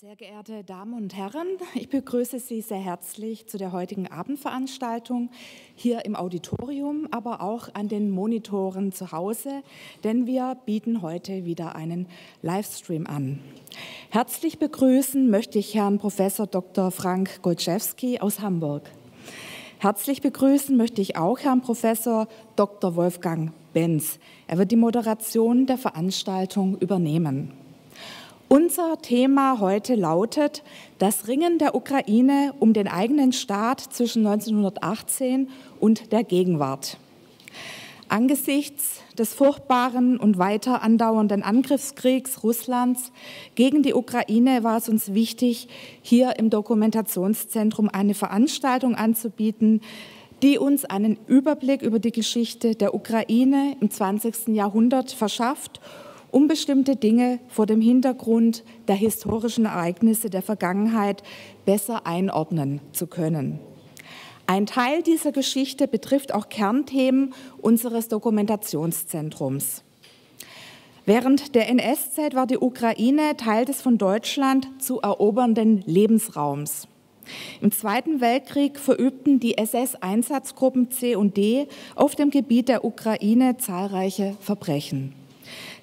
Sehr geehrte Damen und Herren, ich begrüße Sie sehr herzlich zu der heutigen Abendveranstaltung hier im Auditorium, aber auch an den Monitoren zu Hause, denn wir bieten heute wieder einen Livestream an. Herzlich begrüßen möchte ich Herrn Professor Dr. Frank Golczewski aus Hamburg. Herzlich begrüßen möchte ich auch Herrn Professor Dr. Wolfgang Benz. Er wird die Moderation der Veranstaltung übernehmen. Unser Thema heute lautet das Ringen der Ukraine um den eigenen Staat zwischen 1918 und der Gegenwart. Angesichts des furchtbaren und weiter andauernden Angriffskriegs Russlands gegen die Ukraine war es uns wichtig, hier im Dokumentationszentrum eine Veranstaltung anzubieten, die uns einen Überblick über die Geschichte der Ukraine im 20. Jahrhundert verschafft um bestimmte Dinge vor dem Hintergrund der historischen Ereignisse der Vergangenheit besser einordnen zu können. Ein Teil dieser Geschichte betrifft auch Kernthemen unseres Dokumentationszentrums. Während der NS-Zeit war die Ukraine Teil des von Deutschland zu erobernden Lebensraums. Im Zweiten Weltkrieg verübten die SS-Einsatzgruppen C und D auf dem Gebiet der Ukraine zahlreiche Verbrechen.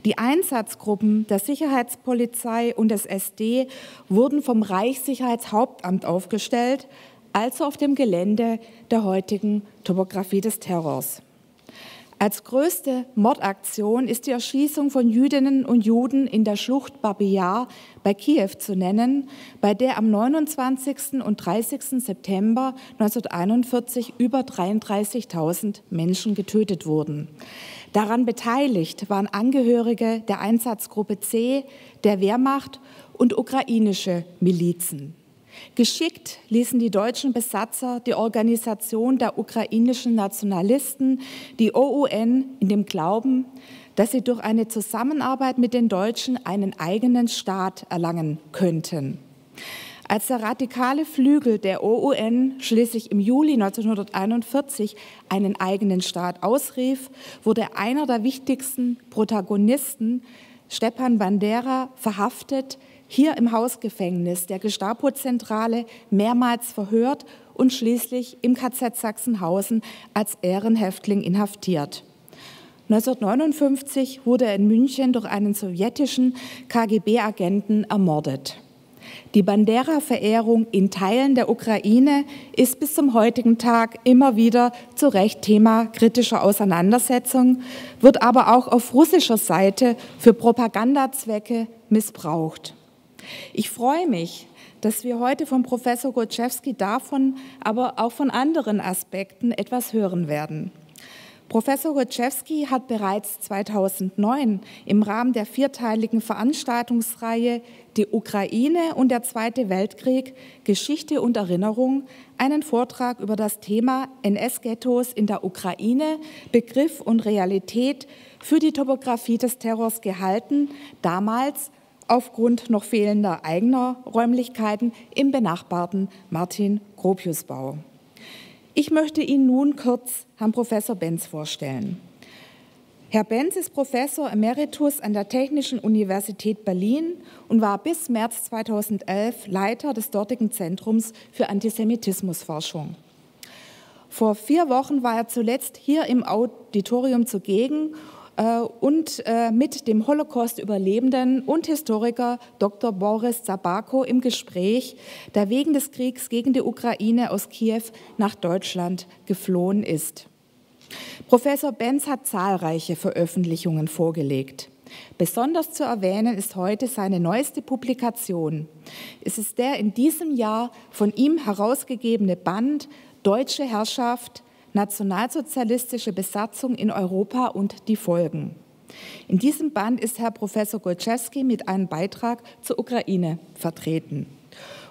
Die Einsatzgruppen der Sicherheitspolizei und des SD wurden vom Reichssicherheitshauptamt aufgestellt, also auf dem Gelände der heutigen Topographie des Terrors. Als größte Mordaktion ist die Erschießung von Jüdinnen und Juden in der Schlucht Babi Yar bei Kiew zu nennen, bei der am 29. und 30. September 1941 über 33.000 Menschen getötet wurden. Daran beteiligt waren Angehörige der Einsatzgruppe C, der Wehrmacht und ukrainische Milizen. Geschickt ließen die deutschen Besatzer die Organisation der ukrainischen Nationalisten, die OUN, in dem Glauben, dass sie durch eine Zusammenarbeit mit den Deutschen einen eigenen Staat erlangen könnten. Als der radikale Flügel der OUN schließlich im Juli 1941 einen eigenen Staat ausrief, wurde einer der wichtigsten Protagonisten, Stepan Bandera, verhaftet, hier im Hausgefängnis der Gestapo-Zentrale mehrmals verhört und schließlich im KZ Sachsenhausen als Ehrenhäftling inhaftiert. 1959 wurde er in München durch einen sowjetischen KGB-Agenten ermordet. Die Bandera-Verehrung in Teilen der Ukraine ist bis zum heutigen Tag immer wieder zu Recht Thema kritischer Auseinandersetzung, wird aber auch auf russischer Seite für Propagandazwecke missbraucht. Ich freue mich, dass wir heute von Professor Golczewski davon, aber auch von anderen Aspekten etwas hören werden. Professor Golczewski hat bereits 2009 im Rahmen der vierteiligen Veranstaltungsreihe Die Ukraine und der Zweite Weltkrieg Geschichte und Erinnerung einen Vortrag über das Thema NS-Ghettos in der Ukraine, Begriff und Realität für die Topographie des Terrors gehalten, damals aufgrund noch fehlender eigener Räumlichkeiten im benachbarten Martin-Gropius-Bau. Ich möchte Ihnen nun kurz Herrn Professor Benz vorstellen. Herr Benz ist Professor Emeritus an der Technischen Universität Berlin und war bis März 2011 Leiter des dortigen Zentrums für Antisemitismusforschung. Vor vier Wochen war er zuletzt hier im Auditorium zugegen äh, und äh, mit dem Holocaust-Überlebenden und Historiker Dr. Boris Zabako im Gespräch, der wegen des Kriegs gegen die Ukraine aus Kiew nach Deutschland geflohen ist. Professor Benz hat zahlreiche Veröffentlichungen vorgelegt. Besonders zu erwähnen ist heute seine neueste Publikation. Es ist der in diesem Jahr von ihm herausgegebene Band Deutsche Herrschaft nationalsozialistische Besatzung in Europa und die Folgen. In diesem Band ist Herr Professor Golczewski mit einem Beitrag zur Ukraine vertreten.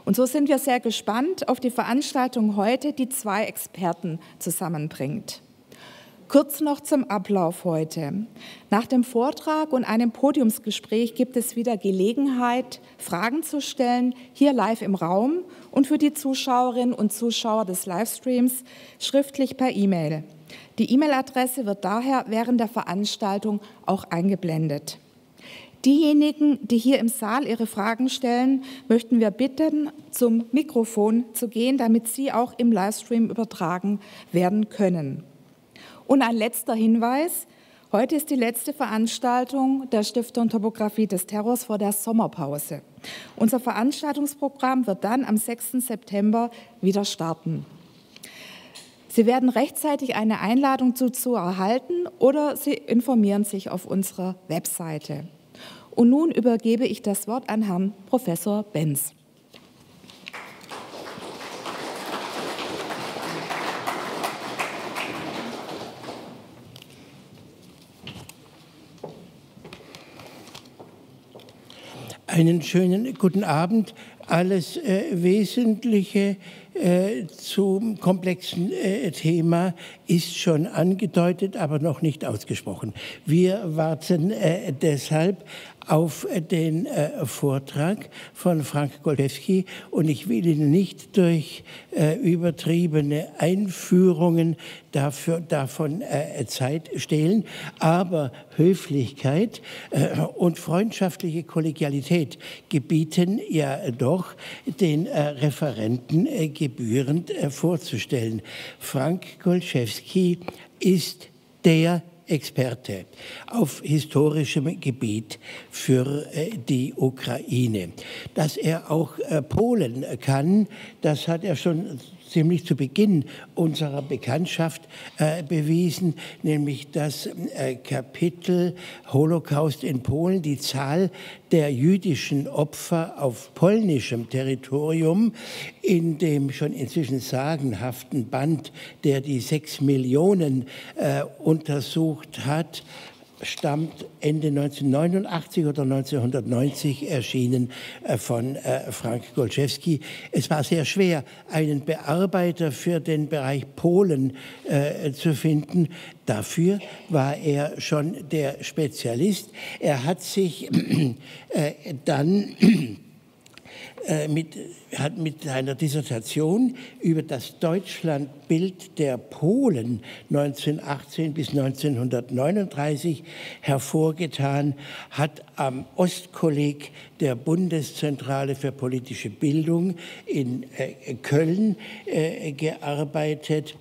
Und so sind wir sehr gespannt auf die Veranstaltung heute, die zwei Experten zusammenbringt. Kurz noch zum Ablauf heute. Nach dem Vortrag und einem Podiumsgespräch gibt es wieder Gelegenheit, Fragen zu stellen, hier live im Raum und für die Zuschauerinnen und Zuschauer des Livestreams schriftlich per E-Mail. Die E-Mail-Adresse wird daher während der Veranstaltung auch eingeblendet. Diejenigen, die hier im Saal ihre Fragen stellen, möchten wir bitten, zum Mikrofon zu gehen, damit sie auch im Livestream übertragen werden können. Und ein letzter Hinweis. Heute ist die letzte Veranstaltung der Stiftung Topographie des Terrors vor der Sommerpause. Unser Veranstaltungsprogramm wird dann am 6. September wieder starten. Sie werden rechtzeitig eine Einladung zu, zu erhalten oder Sie informieren sich auf unserer Webseite. Und nun übergebe ich das Wort an Herrn Professor Benz. Einen schönen guten Abend. Alles äh, Wesentliche äh, zum komplexen äh, Thema ist schon angedeutet, aber noch nicht ausgesprochen. Wir warten äh, deshalb auf den äh, Vortrag von Frank Goldewski und ich will Ihnen nicht durch äh, übertriebene Einführungen dafür, davon äh, Zeit stehlen, aber Höflichkeit äh, und freundschaftliche Kollegialität gebieten ja doch, den äh, Referenten äh, gebührend vorzustellen. Frank Goldschewski ist der Experte auf historischem Gebiet für äh, die Ukraine. Dass er auch äh, Polen kann, das hat er schon ziemlich zu Beginn unserer Bekanntschaft äh, bewiesen, nämlich das äh, Kapitel Holocaust in Polen, die Zahl der jüdischen Opfer auf polnischem Territorium in dem schon inzwischen sagenhaften Band, der die sechs Millionen äh, untersucht hat, stammt Ende 1989 oder 1990 erschienen äh, von äh, Frank Golczewski. Es war sehr schwer, einen Bearbeiter für den Bereich Polen äh, zu finden. Dafür war er schon der Spezialist. Er hat sich dann mit, hat mit seiner Dissertation über das Deutschlandbild der Polen 1918 bis 1939 hervorgetan, hat am Ostkolleg der Bundeszentrale für politische Bildung in äh, Köln äh, gearbeitet.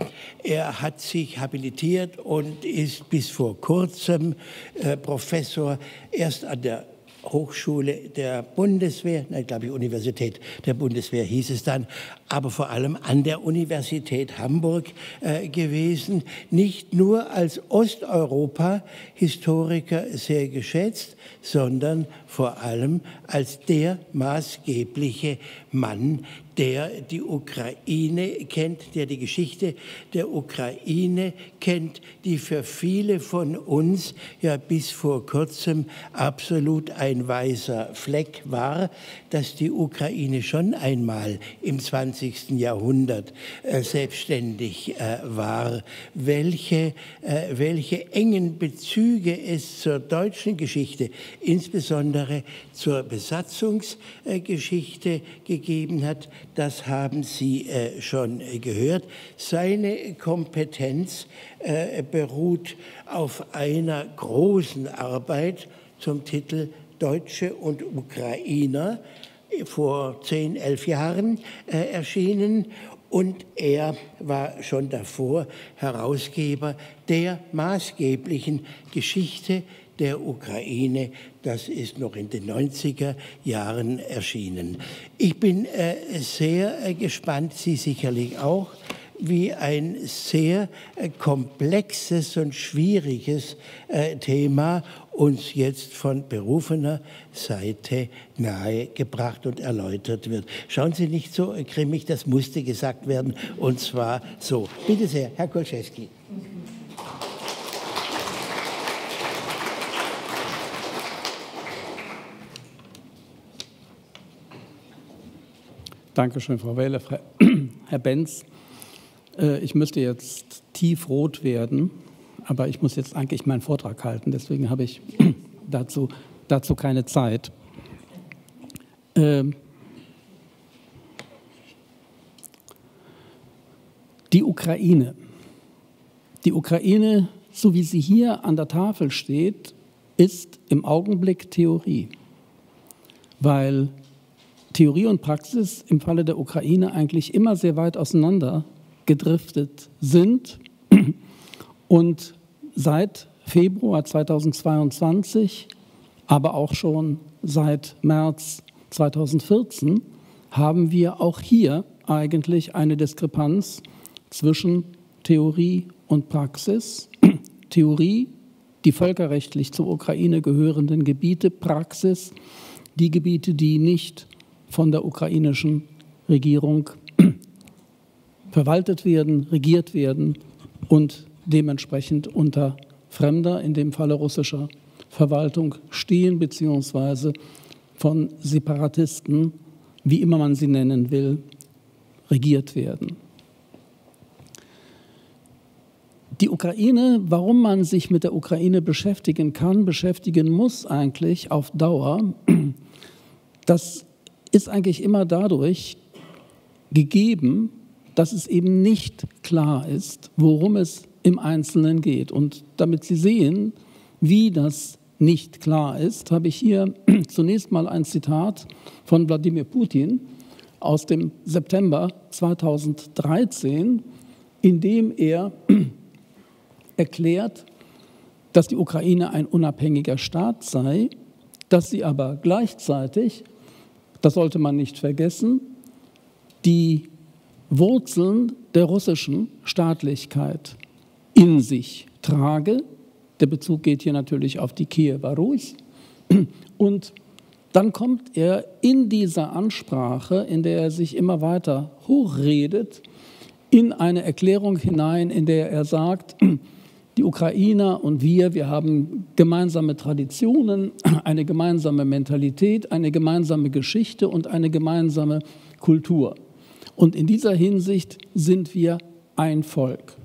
Er hat sich habilitiert und ist bis vor kurzem äh, Professor erst an der Hochschule der Bundeswehr, nein, glaube ich, Universität der Bundeswehr hieß es dann, aber vor allem an der Universität Hamburg äh, gewesen. Nicht nur als Osteuropa-Historiker sehr geschätzt, sondern vor allem als der maßgebliche Mann, der die Ukraine kennt, der die Geschichte der Ukraine kennt, die für viele von uns ja bis vor kurzem absolut ein weißer Fleck war, dass die Ukraine schon einmal im 20. Jahrhundert äh, selbstständig äh, war, welche, äh, welche engen Bezüge es zur deutschen Geschichte, insbesondere zur Besatzungsgeschichte gegeben hat, das haben Sie äh, schon gehört. Seine Kompetenz äh, beruht auf einer großen Arbeit zum Titel Deutsche und Ukrainer vor zehn, elf Jahren äh, erschienen und er war schon davor Herausgeber der maßgeblichen Geschichte der Ukraine. Das ist noch in den 90er Jahren erschienen. Ich bin äh, sehr äh, gespannt, Sie sicherlich auch, wie ein sehr äh, komplexes und schwieriges Thema uns jetzt von berufener Seite nahegebracht und erläutert wird. Schauen Sie nicht so grimmig, das musste gesagt werden, und zwar so. Bitte sehr, Herr Kolczewski. Dankeschön, Frau Wähler. Herr Benz, äh, ich müsste jetzt tiefrot werden, aber ich muss jetzt eigentlich meinen Vortrag halten, deswegen habe ich dazu, dazu keine Zeit. Ähm, die Ukraine. Die Ukraine, so wie sie hier an der Tafel steht, ist im Augenblick Theorie, weil Theorie und Praxis im Falle der Ukraine eigentlich immer sehr weit auseinander gedriftet sind und seit Februar 2022, aber auch schon seit März 2014 haben wir auch hier eigentlich eine Diskrepanz zwischen Theorie und Praxis. Theorie, die völkerrechtlich zur Ukraine gehörenden Gebiete, Praxis, die Gebiete, die nicht von der ukrainischen Regierung verwaltet werden, regiert werden und dementsprechend unter fremder, in dem Falle russischer Verwaltung stehen, beziehungsweise von Separatisten, wie immer man sie nennen will, regiert werden. Die Ukraine, warum man sich mit der Ukraine beschäftigen kann, beschäftigen muss eigentlich auf Dauer, das ist eigentlich immer dadurch gegeben, dass es eben nicht klar ist, worum es im Einzelnen geht. Und damit Sie sehen, wie das nicht klar ist, habe ich hier zunächst mal ein Zitat von Wladimir Putin aus dem September 2013, in dem er erklärt, dass die Ukraine ein unabhängiger Staat sei, dass sie aber gleichzeitig, das sollte man nicht vergessen, die Wurzeln der russischen Staatlichkeit in sich trage. Der Bezug geht hier natürlich auf die Kiewer Rus. Und dann kommt er in dieser Ansprache, in der er sich immer weiter hochredet, in eine Erklärung hinein, in der er sagt, die Ukrainer und wir, wir haben gemeinsame Traditionen, eine gemeinsame Mentalität, eine gemeinsame Geschichte und eine gemeinsame Kultur. Und in dieser Hinsicht sind wir ein Volk.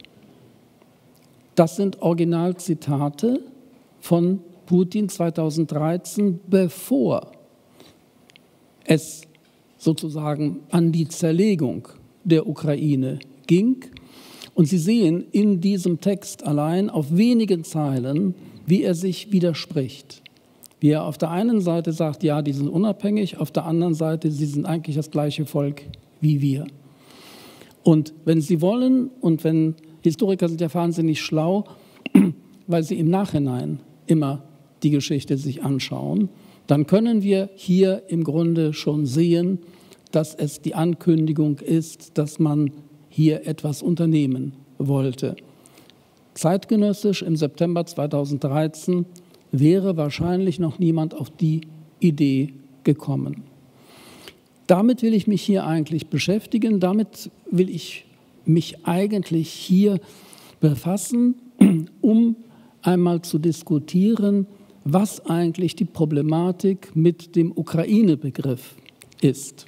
Das sind Originalzitate von Putin 2013, bevor es sozusagen an die Zerlegung der Ukraine ging. Und Sie sehen in diesem Text allein auf wenigen Zeilen, wie er sich widerspricht. Wie er auf der einen Seite sagt, ja, die sind unabhängig, auf der anderen Seite, sie sind eigentlich das gleiche Volk wie wir. Und wenn Sie wollen und wenn Historiker sind ja wahnsinnig schlau, weil sie im Nachhinein immer die Geschichte sich anschauen, dann können wir hier im Grunde schon sehen, dass es die Ankündigung ist, dass man hier etwas unternehmen wollte. Zeitgenössisch im September 2013 wäre wahrscheinlich noch niemand auf die Idee gekommen. Damit will ich mich hier eigentlich beschäftigen, damit will ich mich eigentlich hier befassen, um einmal zu diskutieren, was eigentlich die Problematik mit dem Ukraine-Begriff ist.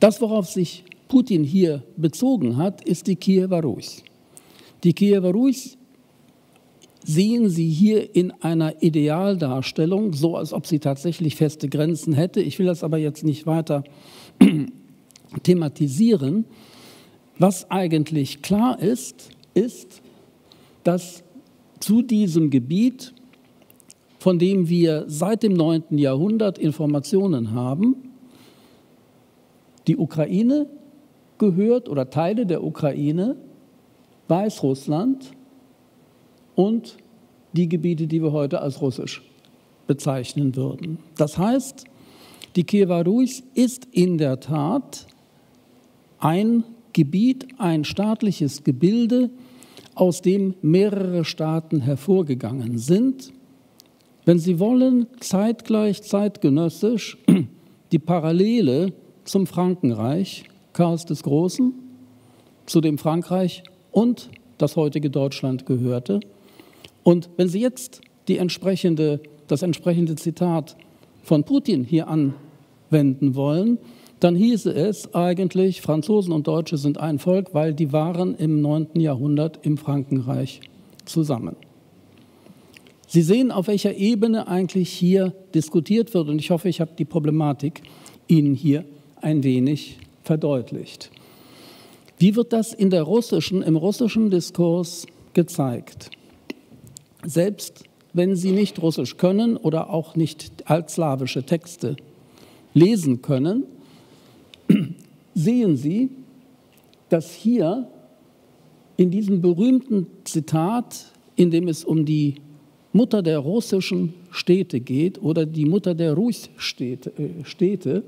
Das, worauf sich Putin hier bezogen hat, ist die Kiewer Rus. Die Kiewer Rus sehen Sie hier in einer Idealdarstellung, so als ob sie tatsächlich feste Grenzen hätte. Ich will das aber jetzt nicht weiter thematisieren. Was eigentlich klar ist, ist, dass zu diesem Gebiet, von dem wir seit dem 9. Jahrhundert Informationen haben, die Ukraine gehört oder Teile der Ukraine, Weißrussland und die Gebiete, die wir heute als russisch bezeichnen würden. Das heißt, die Kiewer Rus ist in der Tat ein Gebiet, ein staatliches Gebilde, aus dem mehrere Staaten hervorgegangen sind. Wenn Sie wollen, zeitgleich, zeitgenössisch die Parallele zum Frankenreich Karls des Großen, zu dem Frankreich und das heutige Deutschland gehörte. Und wenn Sie jetzt entsprechende, das entsprechende Zitat von Putin hier anwenden wollen, dann hieße es eigentlich, Franzosen und Deutsche sind ein Volk, weil die waren im 9. Jahrhundert im Frankenreich zusammen. Sie sehen, auf welcher Ebene eigentlich hier diskutiert wird und ich hoffe, ich habe die Problematik Ihnen hier ein wenig verdeutlicht. Wie wird das in der russischen, im russischen Diskurs gezeigt? Selbst wenn Sie nicht Russisch können oder auch nicht altslawische Texte lesen können, sehen Sie, dass hier in diesem berühmten Zitat, in dem es um die Mutter der russischen Städte geht oder die Mutter der Ruß-Städte,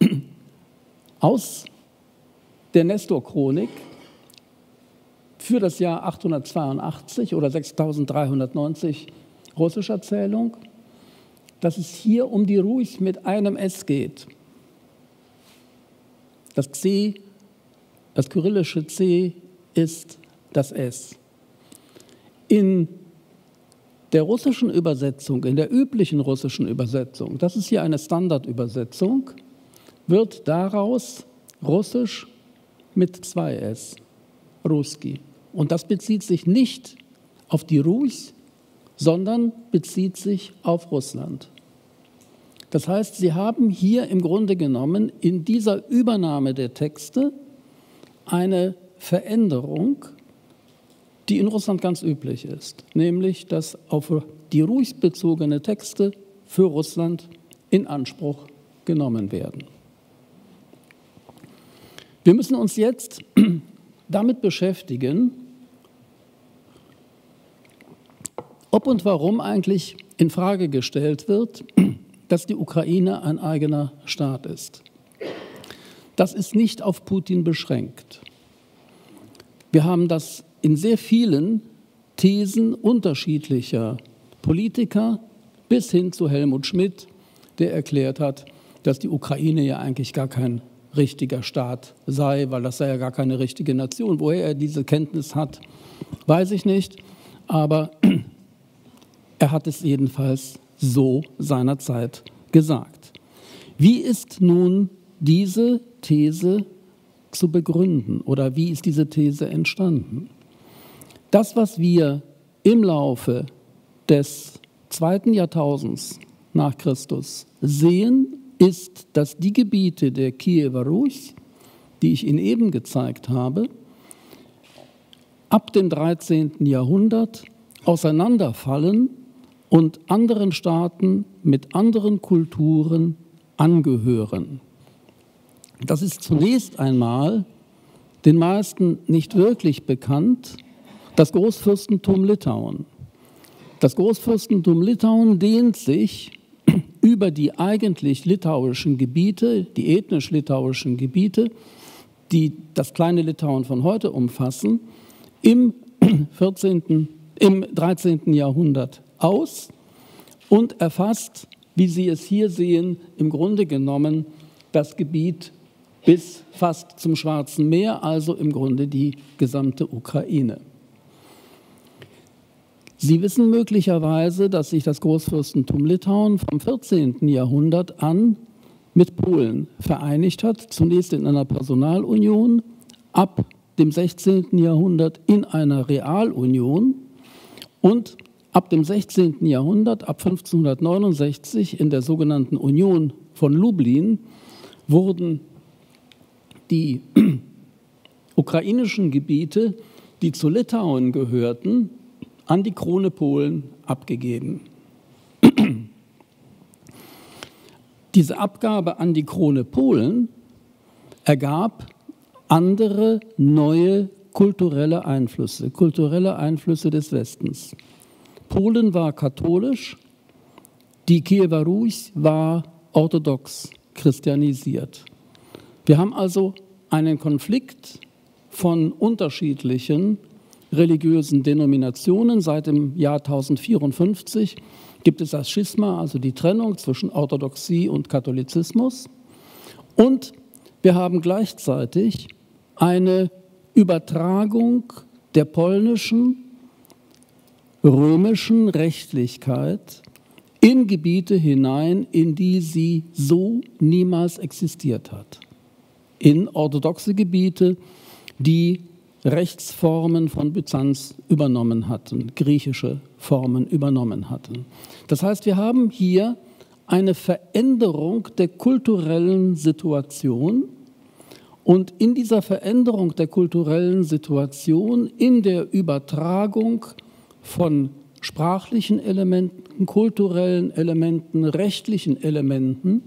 äh, aus der Nestor-Chronik für das Jahr 882 oder 6390 russischer Zählung, dass es hier um die Ruß mit einem S geht. Das C, das kyrillische C ist das S. In der russischen Übersetzung, in der üblichen russischen Übersetzung, das ist hier eine Standardübersetzung, wird daraus Russisch mit zwei S, Ruski. Und das bezieht sich nicht auf die Ruсь, sondern bezieht sich auf Russland. Das heißt, Sie haben hier im Grunde genommen in dieser Übernahme der Texte eine Veränderung, die in Russland ganz üblich ist, nämlich dass auf die Ruß bezogene Texte für Russland in Anspruch genommen werden. Wir müssen uns jetzt damit beschäftigen, ob und warum eigentlich in Frage gestellt wird, dass die Ukraine ein eigener Staat ist. Das ist nicht auf Putin beschränkt. Wir haben das in sehr vielen Thesen unterschiedlicher Politiker bis hin zu Helmut Schmidt, der erklärt hat, dass die Ukraine ja eigentlich gar kein richtiger Staat sei, weil das sei ja gar keine richtige Nation. Woher er diese Kenntnis hat, weiß ich nicht, aber er hat es jedenfalls so seinerzeit gesagt. Wie ist nun diese These zu begründen oder wie ist diese These entstanden? Das, was wir im Laufe des zweiten Jahrtausends nach Christus sehen, ist, dass die Gebiete der Kiewer Ruch, die ich Ihnen eben gezeigt habe, ab dem 13. Jahrhundert auseinanderfallen und anderen Staaten mit anderen Kulturen angehören. Das ist zunächst einmal den meisten nicht wirklich bekannt, das Großfürstentum Litauen. Das Großfürstentum Litauen dehnt sich über die eigentlich litauischen Gebiete, die ethnisch-litauischen Gebiete, die das kleine Litauen von heute umfassen, im, 14., im 13. Jahrhundert aus und erfasst, wie Sie es hier sehen, im Grunde genommen das Gebiet bis fast zum Schwarzen Meer, also im Grunde die gesamte Ukraine. Sie wissen möglicherweise, dass sich das Großfürstentum Litauen vom 14. Jahrhundert an mit Polen vereinigt hat, zunächst in einer Personalunion, ab dem 16. Jahrhundert in einer Realunion und ab dem 16. Jahrhundert, ab 1569 in der sogenannten Union von Lublin, wurden die ukrainischen Gebiete, die zu Litauen gehörten, an die Krone Polen abgegeben. Diese Abgabe an die Krone Polen ergab andere neue kulturelle Einflüsse, kulturelle Einflüsse des Westens. Polen war katholisch, die Kiewer Ruś war orthodox christianisiert. Wir haben also einen Konflikt von unterschiedlichen religiösen Denominationen. Seit dem Jahr 1054 gibt es das Schisma, also die Trennung zwischen Orthodoxie und Katholizismus. Und wir haben gleichzeitig eine Übertragung der polnischen, römischen Rechtlichkeit in Gebiete hinein, in die sie so niemals existiert hat. In orthodoxe Gebiete, die Rechtsformen von Byzanz übernommen hatten, griechische Formen übernommen hatten. Das heißt, wir haben hier eine Veränderung der kulturellen Situation und in dieser Veränderung der kulturellen Situation, in der Übertragung von sprachlichen Elementen, kulturellen Elementen, rechtlichen Elementen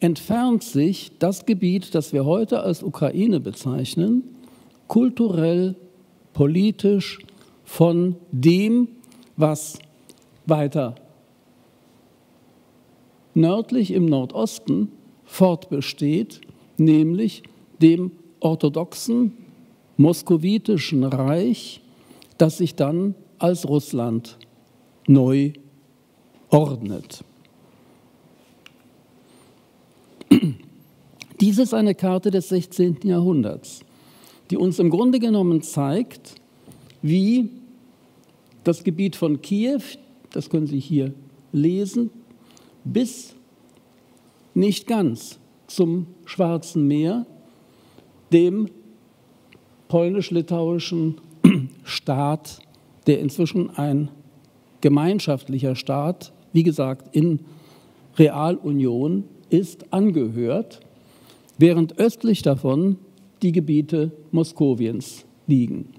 entfernt sich das Gebiet, das wir heute als Ukraine bezeichnen, kulturell, politisch von dem, was weiter nördlich im Nordosten fortbesteht, nämlich dem orthodoxen moskowitischen Reich, das sich dann als Russland neu ordnet. Dies ist eine Karte des 16. Jahrhunderts, die uns im Grunde genommen zeigt, wie das Gebiet von Kiew, das können Sie hier lesen, bis nicht ganz zum Schwarzen Meer, dem polnisch-litauischen Staat, der inzwischen ein gemeinschaftlicher Staat, wie gesagt, in Realunion ist, angehört, während östlich davon die Gebiete Moskowiens liegen.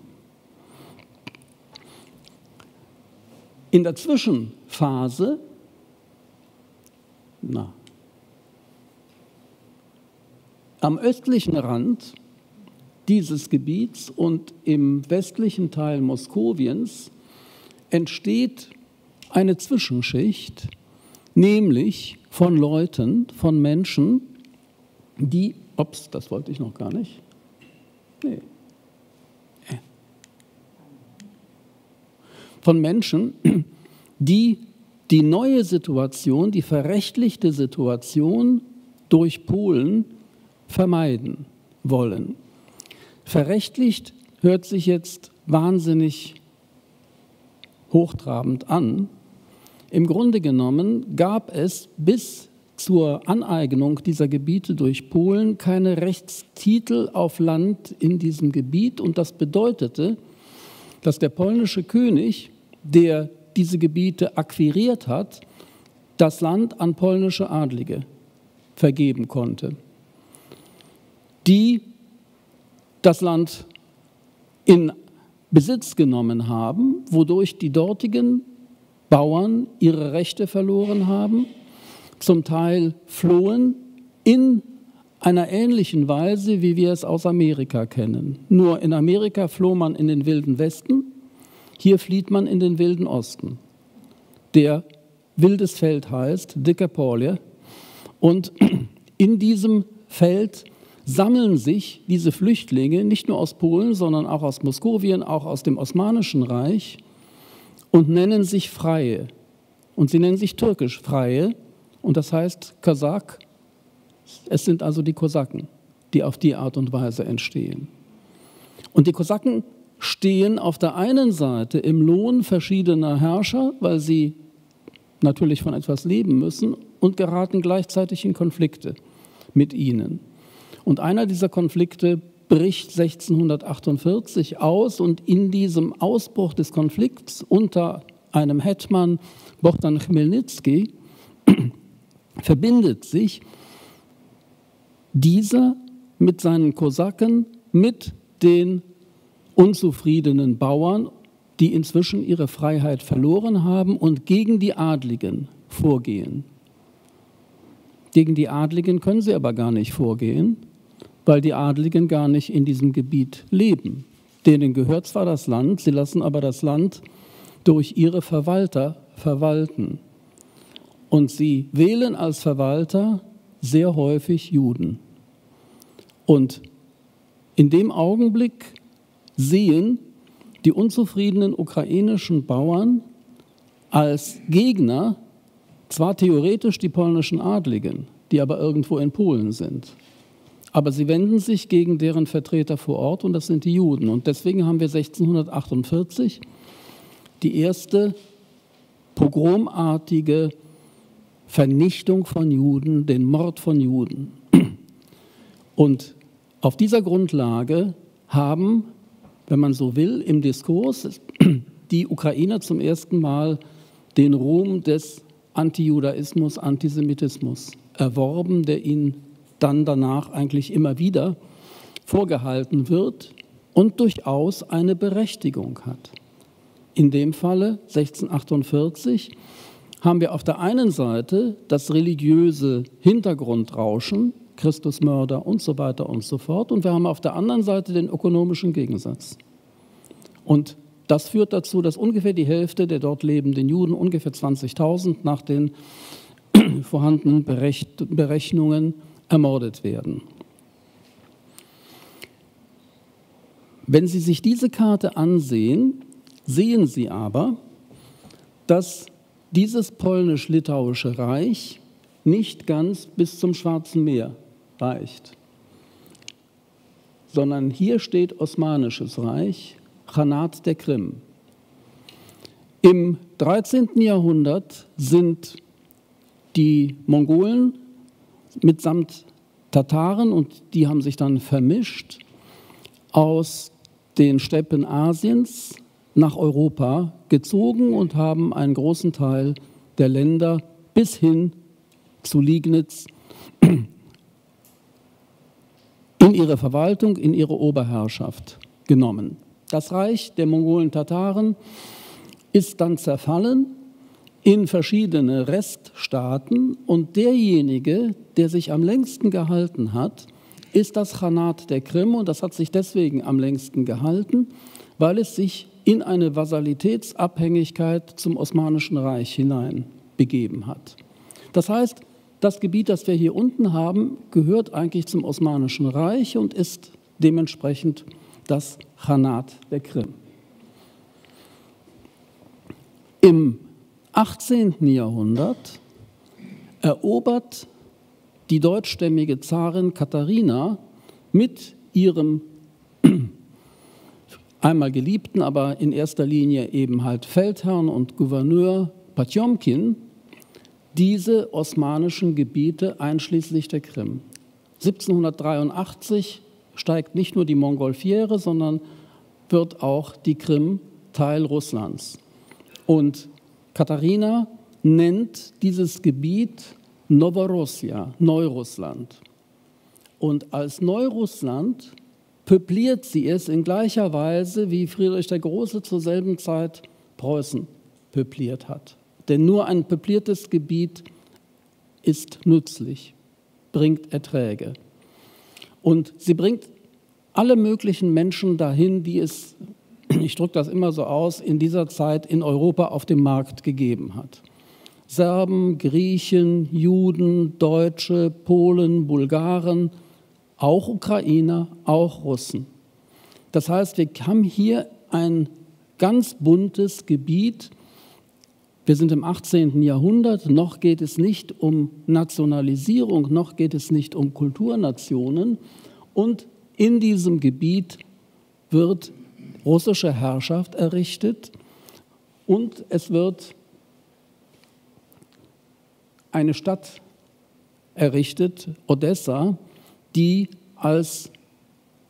In der Zwischenphase, na, am östlichen Rand dieses Gebiets und im westlichen Teil Moskowiens entsteht eine Zwischenschicht, nämlich von Leuten, von Menschen, die, ups, das wollte ich noch gar nicht, nee, von Menschen, die die neue Situation, die verrechtlichte Situation durch Polen vermeiden wollen. Verrechtlicht hört sich jetzt wahnsinnig hochtrabend an. Im Grunde genommen gab es bis zur Aneignung dieser Gebiete durch Polen keine Rechtstitel auf Land in diesem Gebiet. Und das bedeutete, dass der polnische König, der diese Gebiete akquiriert hat, das Land an polnische Adlige vergeben konnte die das Land in Besitz genommen haben, wodurch die dortigen Bauern ihre Rechte verloren haben, zum Teil flohen in einer ähnlichen Weise, wie wir es aus Amerika kennen. Nur in Amerika floh man in den wilden Westen, hier flieht man in den wilden Osten, der wildes Feld heißt, Dickerporlie. Und in diesem Feld sammeln sich diese Flüchtlinge nicht nur aus Polen, sondern auch aus Moskowien, auch aus dem Osmanischen Reich und nennen sich Freie. Und sie nennen sich türkisch Freie und das heißt Kasach. Es sind also die Kosaken, die auf die Art und Weise entstehen. Und die Kosaken stehen auf der einen Seite im Lohn verschiedener Herrscher, weil sie natürlich von etwas leben müssen und geraten gleichzeitig in Konflikte mit ihnen. Und einer dieser Konflikte bricht 1648 aus und in diesem Ausbruch des Konflikts unter einem Hetman Bogdan Chmelnytsky verbindet sich dieser mit seinen Kosaken, mit den unzufriedenen Bauern, die inzwischen ihre Freiheit verloren haben und gegen die Adligen vorgehen. Gegen die Adligen können sie aber gar nicht vorgehen, weil die Adligen gar nicht in diesem Gebiet leben. Denen gehört zwar das Land, sie lassen aber das Land durch ihre Verwalter verwalten. Und sie wählen als Verwalter sehr häufig Juden. Und in dem Augenblick sehen die unzufriedenen ukrainischen Bauern als Gegner zwar theoretisch die polnischen Adligen, die aber irgendwo in Polen sind. Aber sie wenden sich gegen deren Vertreter vor Ort und das sind die Juden. Und deswegen haben wir 1648 die erste pogromartige Vernichtung von Juden, den Mord von Juden. Und auf dieser Grundlage haben, wenn man so will, im Diskurs die Ukrainer zum ersten Mal den Ruhm des Antijudaismus, Antisemitismus erworben, der ihnen dann danach eigentlich immer wieder vorgehalten wird und durchaus eine Berechtigung hat. In dem Falle 1648 haben wir auf der einen Seite das religiöse Hintergrundrauschen, Christusmörder und so weiter und so fort, und wir haben auf der anderen Seite den ökonomischen Gegensatz. Und das führt dazu, dass ungefähr die Hälfte der dort lebenden Juden, ungefähr 20.000 nach den vorhandenen Berechnungen, ermordet werden. Wenn Sie sich diese Karte ansehen, sehen Sie aber, dass dieses polnisch-litauische Reich nicht ganz bis zum Schwarzen Meer reicht, sondern hier steht Osmanisches Reich, Khanat der Krim. Im 13. Jahrhundert sind die Mongolen mitsamt Tataren, und die haben sich dann vermischt, aus den Steppen Asiens nach Europa gezogen und haben einen großen Teil der Länder bis hin zu Liegnitz in ihre Verwaltung, in ihre Oberherrschaft genommen. Das Reich der Mongolen-Tataren ist dann zerfallen in verschiedene Reststaaten und derjenige, der sich am längsten gehalten hat, ist das Khanat der Krim und das hat sich deswegen am längsten gehalten, weil es sich in eine Vasalitätsabhängigkeit zum Osmanischen Reich hinein begeben hat. Das heißt, das Gebiet, das wir hier unten haben, gehört eigentlich zum Osmanischen Reich und ist dementsprechend das Khanat der Krim. Im 18. Jahrhundert erobert die deutschstämmige Zarin Katharina mit ihrem einmal Geliebten, aber in erster Linie eben halt Feldherrn und Gouverneur Potjomkin diese osmanischen Gebiete einschließlich der Krim. 1783 steigt nicht nur die Mongolfiere, sondern wird auch die Krim Teil Russlands. Und Katharina nennt dieses Gebiet Novorossia, Neurussland. Und als Neurussland peupliert sie es in gleicher Weise, wie Friedrich der Große zur selben Zeit Preußen peupliert hat. Denn nur ein peupliertes Gebiet ist nützlich, bringt Erträge. Und sie bringt alle möglichen Menschen dahin, die es, ich drücke das immer so aus, in dieser Zeit in Europa auf dem Markt gegeben hat. Serben, Griechen, Juden, Deutsche, Polen, Bulgaren, auch Ukrainer, auch Russen. Das heißt, wir haben hier ein ganz buntes Gebiet. Wir sind im 18. Jahrhundert, noch geht es nicht um Nationalisierung, noch geht es nicht um Kulturnationen. Und in diesem Gebiet wird russische Herrschaft errichtet und es wird eine Stadt errichtet, Odessa, die als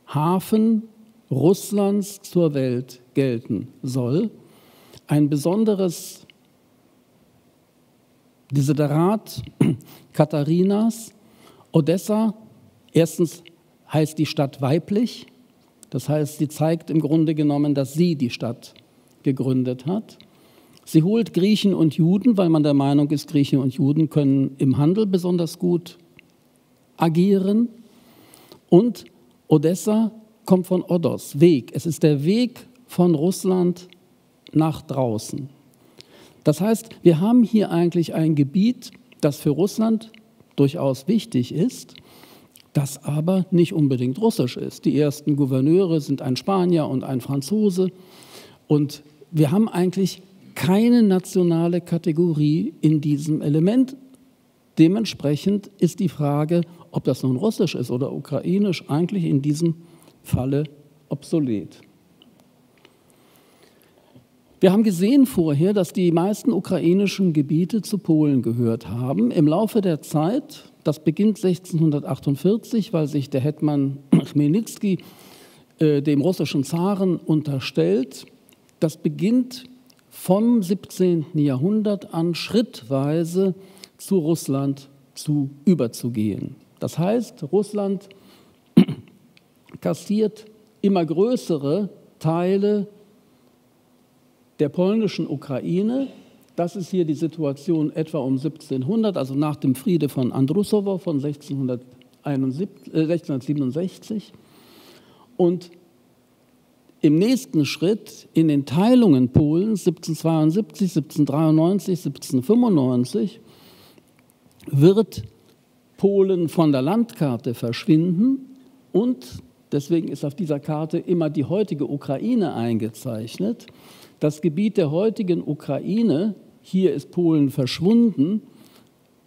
Hafen Russlands zur Welt gelten soll. Ein besonderes Desiderat Katharinas. Odessa, erstens heißt die Stadt weiblich, das heißt, sie zeigt im Grunde genommen, dass sie die Stadt gegründet hat. Sie holt Griechen und Juden, weil man der Meinung ist, Griechen und Juden können im Handel besonders gut agieren. Und Odessa kommt von Odos, Weg. Es ist der Weg von Russland nach draußen. Das heißt, wir haben hier eigentlich ein Gebiet, das für Russland durchaus wichtig ist, das aber nicht unbedingt russisch ist. Die ersten Gouverneure sind ein Spanier und ein Franzose. Und wir haben eigentlich keine nationale Kategorie in diesem Element. Dementsprechend ist die Frage, ob das nun russisch ist oder ukrainisch, eigentlich in diesem Falle obsolet. Wir haben gesehen vorher, dass die meisten ukrainischen Gebiete zu Polen gehört haben. Im Laufe der Zeit, das beginnt 1648, weil sich der Hetman Chmelnytsky äh, dem russischen Zaren unterstellt, das beginnt vom 17. Jahrhundert an schrittweise zu Russland zu überzugehen. Das heißt, Russland kassiert immer größere Teile der polnischen Ukraine. Das ist hier die Situation etwa um 1700, also nach dem Friede von Andrusowo von 1667. Äh, Und im nächsten Schritt in den Teilungen Polens 1772, 1793, 1795 wird Polen von der Landkarte verschwinden und deswegen ist auf dieser Karte immer die heutige Ukraine eingezeichnet. Das Gebiet der heutigen Ukraine, hier ist Polen verschwunden,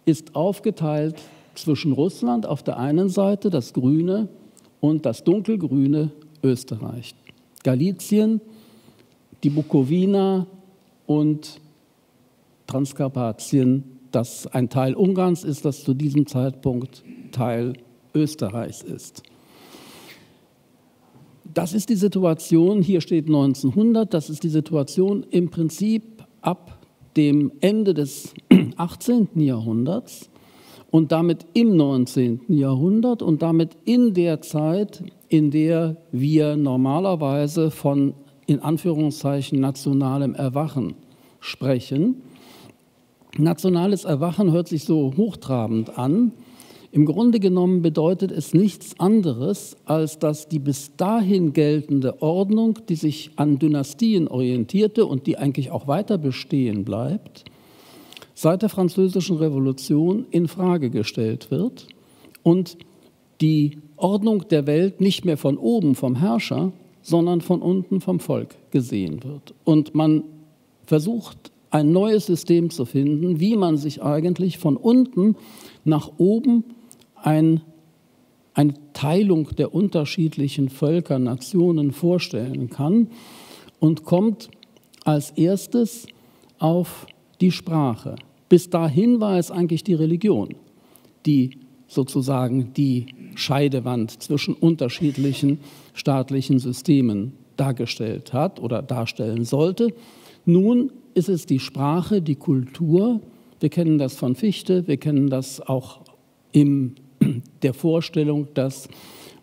ist aufgeteilt zwischen Russland auf der einen Seite, das grüne, und das dunkelgrüne Österreich. Galizien, die Bukowina und Transkarpatien, das ein Teil Ungarns ist, das zu diesem Zeitpunkt Teil Österreichs ist. Das ist die Situation, hier steht 1900, das ist die Situation im Prinzip ab dem Ende des 18. Jahrhunderts und damit im 19. Jahrhundert und damit in der Zeit, in der wir normalerweise von in Anführungszeichen nationalem Erwachen sprechen. Nationales Erwachen hört sich so hochtrabend an. Im Grunde genommen bedeutet es nichts anderes, als dass die bis dahin geltende Ordnung, die sich an Dynastien orientierte und die eigentlich auch weiter bestehen bleibt, seit der Französischen Revolution in Frage gestellt wird und die Ordnung der Welt nicht mehr von oben vom Herrscher, sondern von unten vom Volk gesehen wird. Und man versucht ein neues System zu finden, wie man sich eigentlich von unten nach oben ein, eine Teilung der unterschiedlichen Völker, Nationen vorstellen kann und kommt als erstes auf die Sprache. Bis dahin war es eigentlich die Religion, die sozusagen die Scheidewand zwischen unterschiedlichen staatlichen Systemen dargestellt hat oder darstellen sollte. Nun ist es die Sprache, die Kultur. Wir kennen das von Fichte, wir kennen das auch in der Vorstellung, dass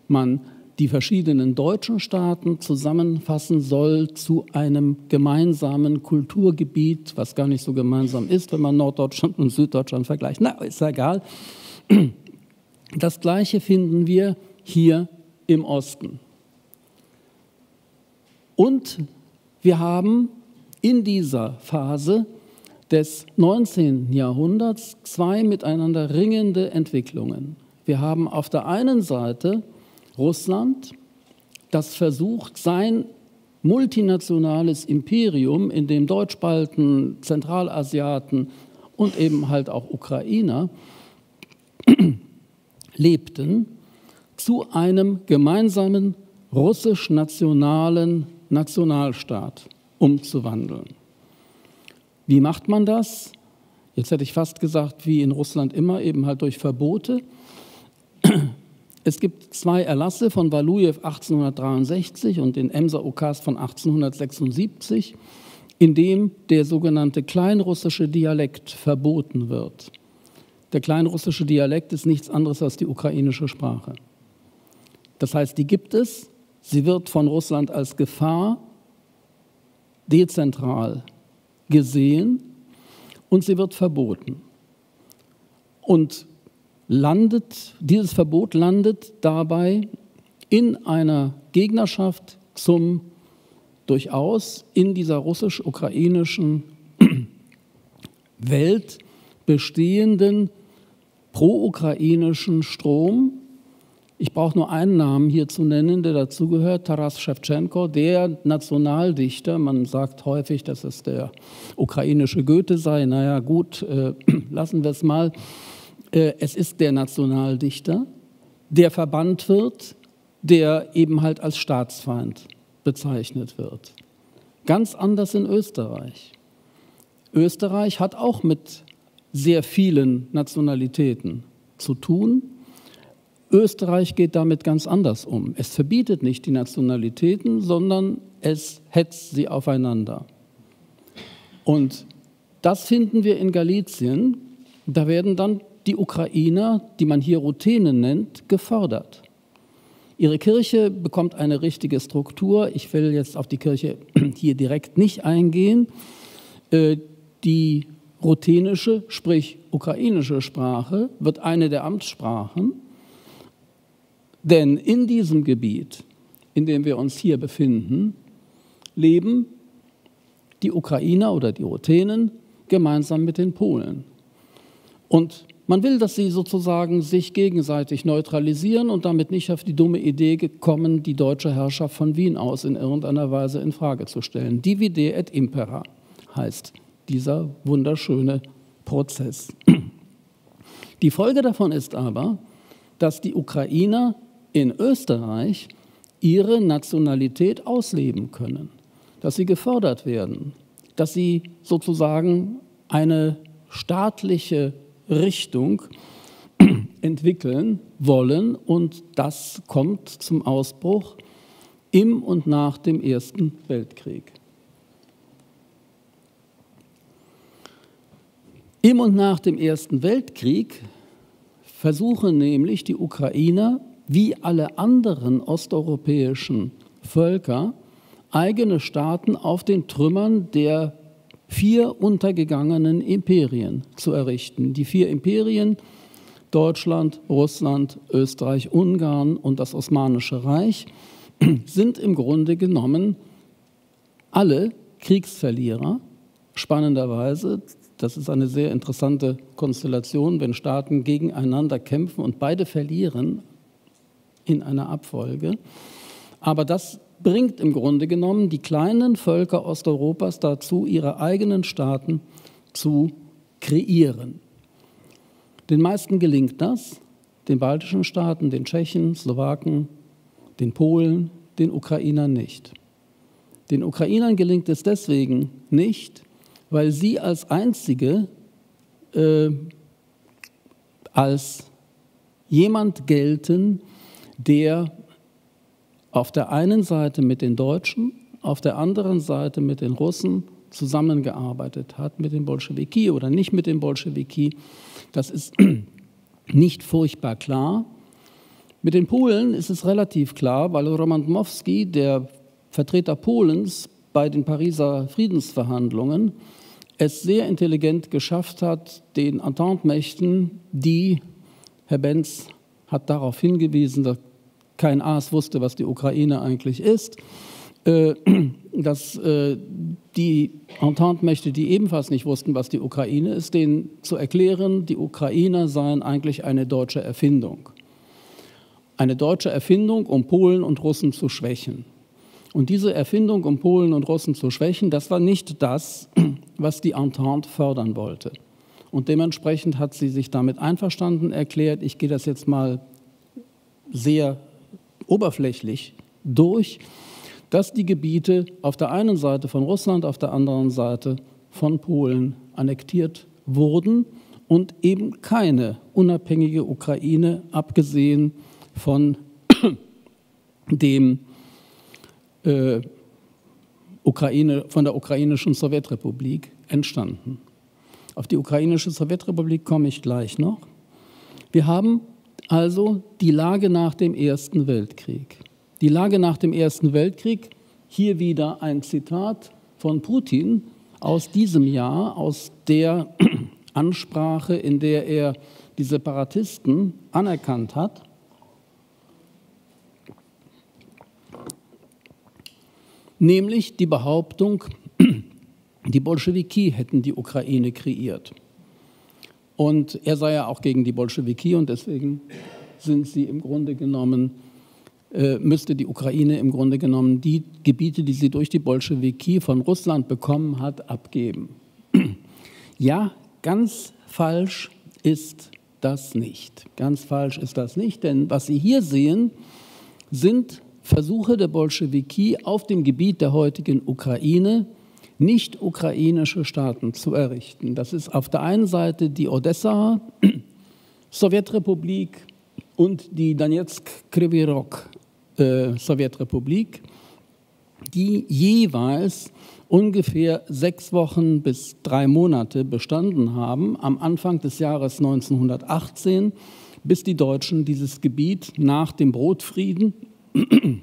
man die verschiedenen deutschen Staaten zusammenfassen soll zu einem gemeinsamen Kulturgebiet, was gar nicht so gemeinsam ist, wenn man Norddeutschland und Süddeutschland vergleicht. Na, ist ja egal. Das Gleiche finden wir hier im Osten. Und wir haben in dieser Phase des 19. Jahrhunderts zwei miteinander ringende Entwicklungen. Wir haben auf der einen Seite Russland, das versucht, sein multinationales Imperium, in dem Deutschbalten, Zentralasiaten und eben halt auch Ukrainer lebten, zu einem gemeinsamen russisch-nationalen Nationalstaat umzuwandeln. Wie macht man das? Jetzt hätte ich fast gesagt, wie in Russland immer, eben halt durch Verbote. Es gibt zwei Erlasse von Walujew 1863 und den Emser Ukas von 1876, in dem der sogenannte kleinrussische Dialekt verboten wird. Der kleinrussische Dialekt ist nichts anderes als die ukrainische Sprache. Das heißt, die gibt es, sie wird von Russland als Gefahr dezentral gesehen und sie wird verboten. Und landet, dieses Verbot landet dabei in einer Gegnerschaft zum durchaus in dieser russisch-ukrainischen Welt bestehenden pro-ukrainischen Strom. Ich brauche nur einen Namen hier zu nennen, der dazugehört, Taras Shevchenko, der Nationaldichter. Man sagt häufig, dass es der ukrainische Goethe sei. Naja, gut, äh, lassen wir es mal. Äh, es ist der Nationaldichter, der verbannt wird, der eben halt als Staatsfeind bezeichnet wird. Ganz anders in Österreich. Österreich hat auch mit sehr vielen Nationalitäten zu tun. Österreich geht damit ganz anders um. Es verbietet nicht die Nationalitäten, sondern es hetzt sie aufeinander. Und das finden wir in Galizien. Da werden dann die Ukrainer, die man hier Ruthenen nennt, gefördert. Ihre Kirche bekommt eine richtige Struktur. Ich will jetzt auf die Kirche hier direkt nicht eingehen. Äh, die ruthenische, sprich ukrainische Sprache wird eine der Amtssprachen, denn in diesem Gebiet, in dem wir uns hier befinden, leben die Ukrainer oder die Ruthenen gemeinsam mit den Polen. Und man will, dass sie sozusagen sich gegenseitig neutralisieren und damit nicht auf die dumme Idee gekommen, die deutsche Herrschaft von Wien aus in irgendeiner Weise in Frage zu stellen. Divide et impera heißt dieser wunderschöne Prozess. Die Folge davon ist aber, dass die Ukrainer in Österreich ihre Nationalität ausleben können, dass sie gefördert werden, dass sie sozusagen eine staatliche Richtung entwickeln wollen. Und das kommt zum Ausbruch im und nach dem Ersten Weltkrieg. Im und nach dem Ersten Weltkrieg versuchen nämlich die Ukrainer, wie alle anderen osteuropäischen Völker, eigene Staaten auf den Trümmern der vier untergegangenen Imperien zu errichten. Die vier Imperien, Deutschland, Russland, Österreich, Ungarn und das Osmanische Reich, sind im Grunde genommen alle Kriegsverlierer. Spannenderweise das ist eine sehr interessante Konstellation, wenn Staaten gegeneinander kämpfen und beide verlieren in einer Abfolge. Aber das bringt im Grunde genommen die kleinen Völker Osteuropas dazu, ihre eigenen Staaten zu kreieren. Den meisten gelingt das, den baltischen Staaten, den Tschechen, Slowaken, den Polen, den Ukrainern nicht. Den Ukrainern gelingt es deswegen nicht, weil sie als einzige äh, als jemand gelten, der auf der einen Seite mit den Deutschen, auf der anderen Seite mit den Russen zusammengearbeitet hat, mit den Bolschewiki oder nicht mit den Bolschewiki. Das ist nicht furchtbar klar. Mit den Polen ist es relativ klar, weil Roman Dmowski, der Vertreter Polens bei den Pariser Friedensverhandlungen, es sehr intelligent geschafft hat, den Entente-Mächten, die, Herr Benz hat darauf hingewiesen, kein Aas wusste, was die Ukraine eigentlich ist, äh, dass äh, die Entente-Mächte, die ebenfalls nicht wussten, was die Ukraine ist, denen zu erklären, die Ukrainer seien eigentlich eine deutsche Erfindung. Eine deutsche Erfindung, um Polen und Russen zu schwächen. Und diese Erfindung, um Polen und Russen zu schwächen, das war nicht das, was die Entente fördern wollte. Und dementsprechend hat sie sich damit einverstanden erklärt. Ich gehe das jetzt mal sehr oberflächlich durch, dass die Gebiete auf der einen Seite von Russland, auf der anderen Seite von Polen annektiert wurden und eben keine unabhängige Ukraine, abgesehen von dem äh, Ukraine, von der ukrainischen Sowjetrepublik entstanden. Auf die ukrainische Sowjetrepublik komme ich gleich noch. Wir haben also die Lage nach dem Ersten Weltkrieg. Die Lage nach dem Ersten Weltkrieg, hier wieder ein Zitat von Putin aus diesem Jahr, aus der Ansprache, in der er die Separatisten anerkannt hat. nämlich die Behauptung, die Bolschewiki hätten die Ukraine kreiert. Und er sei ja auch gegen die Bolschewiki und deswegen sind sie im Grunde genommen, äh, müsste die Ukraine im Grunde genommen die Gebiete, die sie durch die Bolschewiki von Russland bekommen hat, abgeben. Ja, ganz falsch ist das nicht. Ganz falsch ist das nicht, denn was Sie hier sehen, sind Versuche der Bolschewiki auf dem Gebiet der heutigen Ukraine nicht ukrainische Staaten zu errichten. Das ist auf der einen Seite die Odessa, Sowjetrepublik und die Donetsk-Krivirok äh, Sowjetrepublik, die jeweils ungefähr sechs Wochen bis drei Monate bestanden haben, am Anfang des Jahres 1918, bis die Deutschen dieses Gebiet nach dem Brotfrieden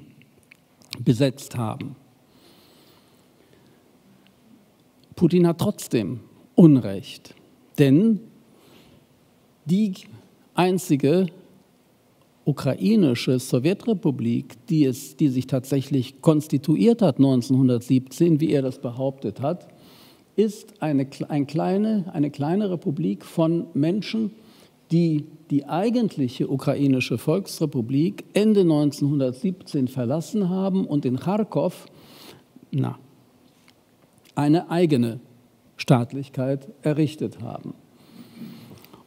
besetzt haben. Putin hat trotzdem Unrecht, denn die einzige ukrainische Sowjetrepublik, die, es, die sich tatsächlich konstituiert hat 1917, wie er das behauptet hat, ist eine, ein kleine, eine kleine Republik von Menschen, die die eigentliche ukrainische Volksrepublik Ende 1917 verlassen haben und in Kharkov na, eine eigene Staatlichkeit errichtet haben.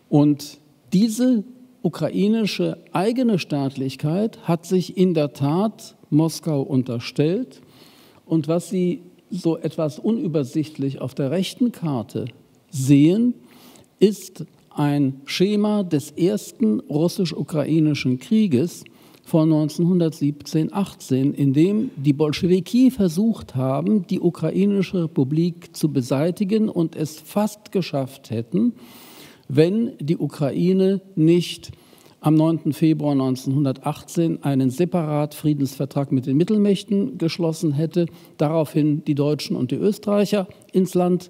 Und diese ukrainische eigene Staatlichkeit hat sich in der Tat Moskau unterstellt. Und was Sie so etwas unübersichtlich auf der rechten Karte sehen, ist ein Schema des ersten russisch-ukrainischen Krieges von 1917-18, in dem die Bolschewiki versucht haben, die ukrainische Republik zu beseitigen und es fast geschafft hätten, wenn die Ukraine nicht am 9. Februar 1918 einen separat Friedensvertrag mit den Mittelmächten geschlossen hätte, daraufhin die Deutschen und die Österreicher ins Land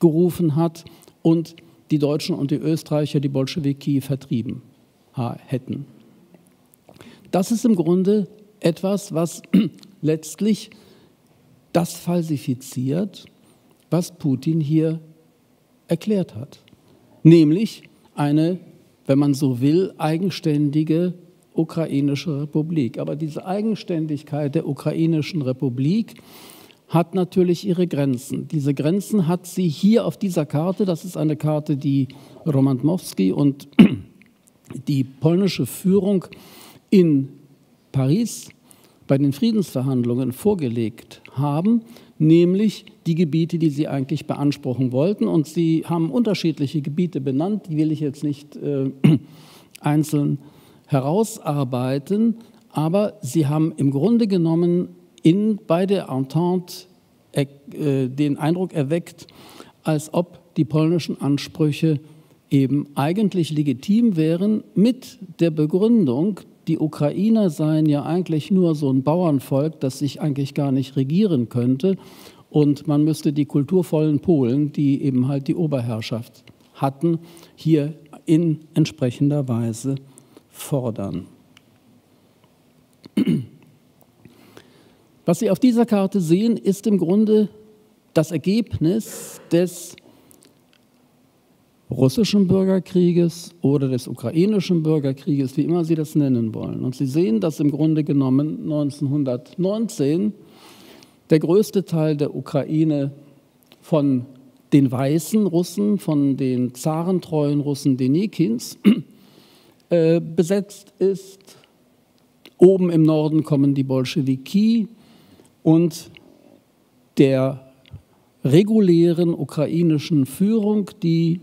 gerufen hat und die Deutschen und die Österreicher die Bolschewiki vertrieben hätten. Das ist im Grunde etwas, was letztlich das falsifiziert, was Putin hier erklärt hat nämlich eine, wenn man so will, eigenständige ukrainische Republik. Aber diese Eigenständigkeit der ukrainischen Republik hat natürlich ihre Grenzen. Diese Grenzen hat sie hier auf dieser Karte, das ist eine Karte, die Roman Dmowski und die polnische Führung in Paris bei den Friedensverhandlungen vorgelegt haben nämlich die Gebiete, die sie eigentlich beanspruchen wollten. Und sie haben unterschiedliche Gebiete benannt, die will ich jetzt nicht äh, einzeln herausarbeiten, aber sie haben im Grunde genommen in, bei der Entente äh, den Eindruck erweckt, als ob die polnischen Ansprüche eben eigentlich legitim wären mit der Begründung, die Ukrainer seien ja eigentlich nur so ein Bauernvolk, das sich eigentlich gar nicht regieren könnte. Und man müsste die kulturvollen Polen, die eben halt die Oberherrschaft hatten, hier in entsprechender Weise fordern. Was Sie auf dieser Karte sehen, ist im Grunde das Ergebnis des russischen Bürgerkrieges oder des ukrainischen Bürgerkrieges, wie immer Sie das nennen wollen. Und Sie sehen, dass im Grunde genommen 1919 der größte Teil der Ukraine von den weißen Russen, von den zarentreuen Russen Denikins äh, besetzt ist. Oben im Norden kommen die Bolschewiki und der regulären ukrainischen Führung, die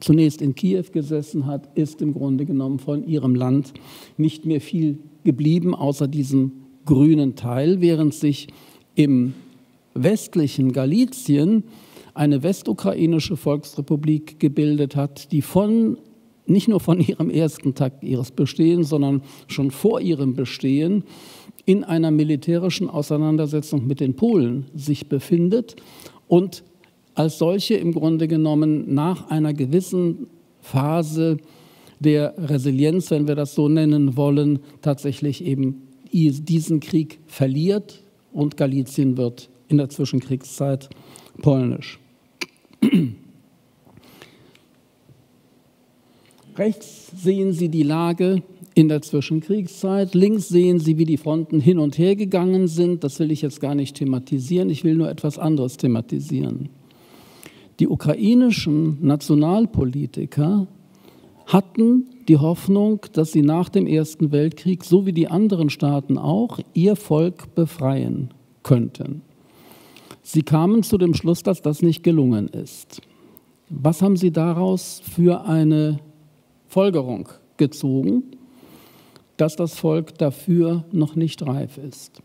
zunächst in Kiew gesessen hat, ist im Grunde genommen von ihrem Land nicht mehr viel geblieben, außer diesem grünen Teil, während sich im westlichen Galizien eine westukrainische Volksrepublik gebildet hat, die von nicht nur von ihrem ersten Tag ihres Bestehens, sondern schon vor ihrem Bestehen in einer militärischen Auseinandersetzung mit den Polen sich befindet und als solche im Grunde genommen nach einer gewissen Phase der Resilienz, wenn wir das so nennen wollen, tatsächlich eben diesen Krieg verliert und Galizien wird in der Zwischenkriegszeit polnisch. Rechts sehen Sie die Lage in der Zwischenkriegszeit. Links sehen Sie, wie die Fronten hin und her gegangen sind. Das will ich jetzt gar nicht thematisieren. Ich will nur etwas anderes thematisieren. Die ukrainischen Nationalpolitiker hatten die Hoffnung, dass sie nach dem Ersten Weltkrieg, so wie die anderen Staaten auch, ihr Volk befreien könnten. Sie kamen zu dem Schluss, dass das nicht gelungen ist. Was haben Sie daraus für eine Folgerung gezogen? Dass das Volk dafür noch nicht reif ist.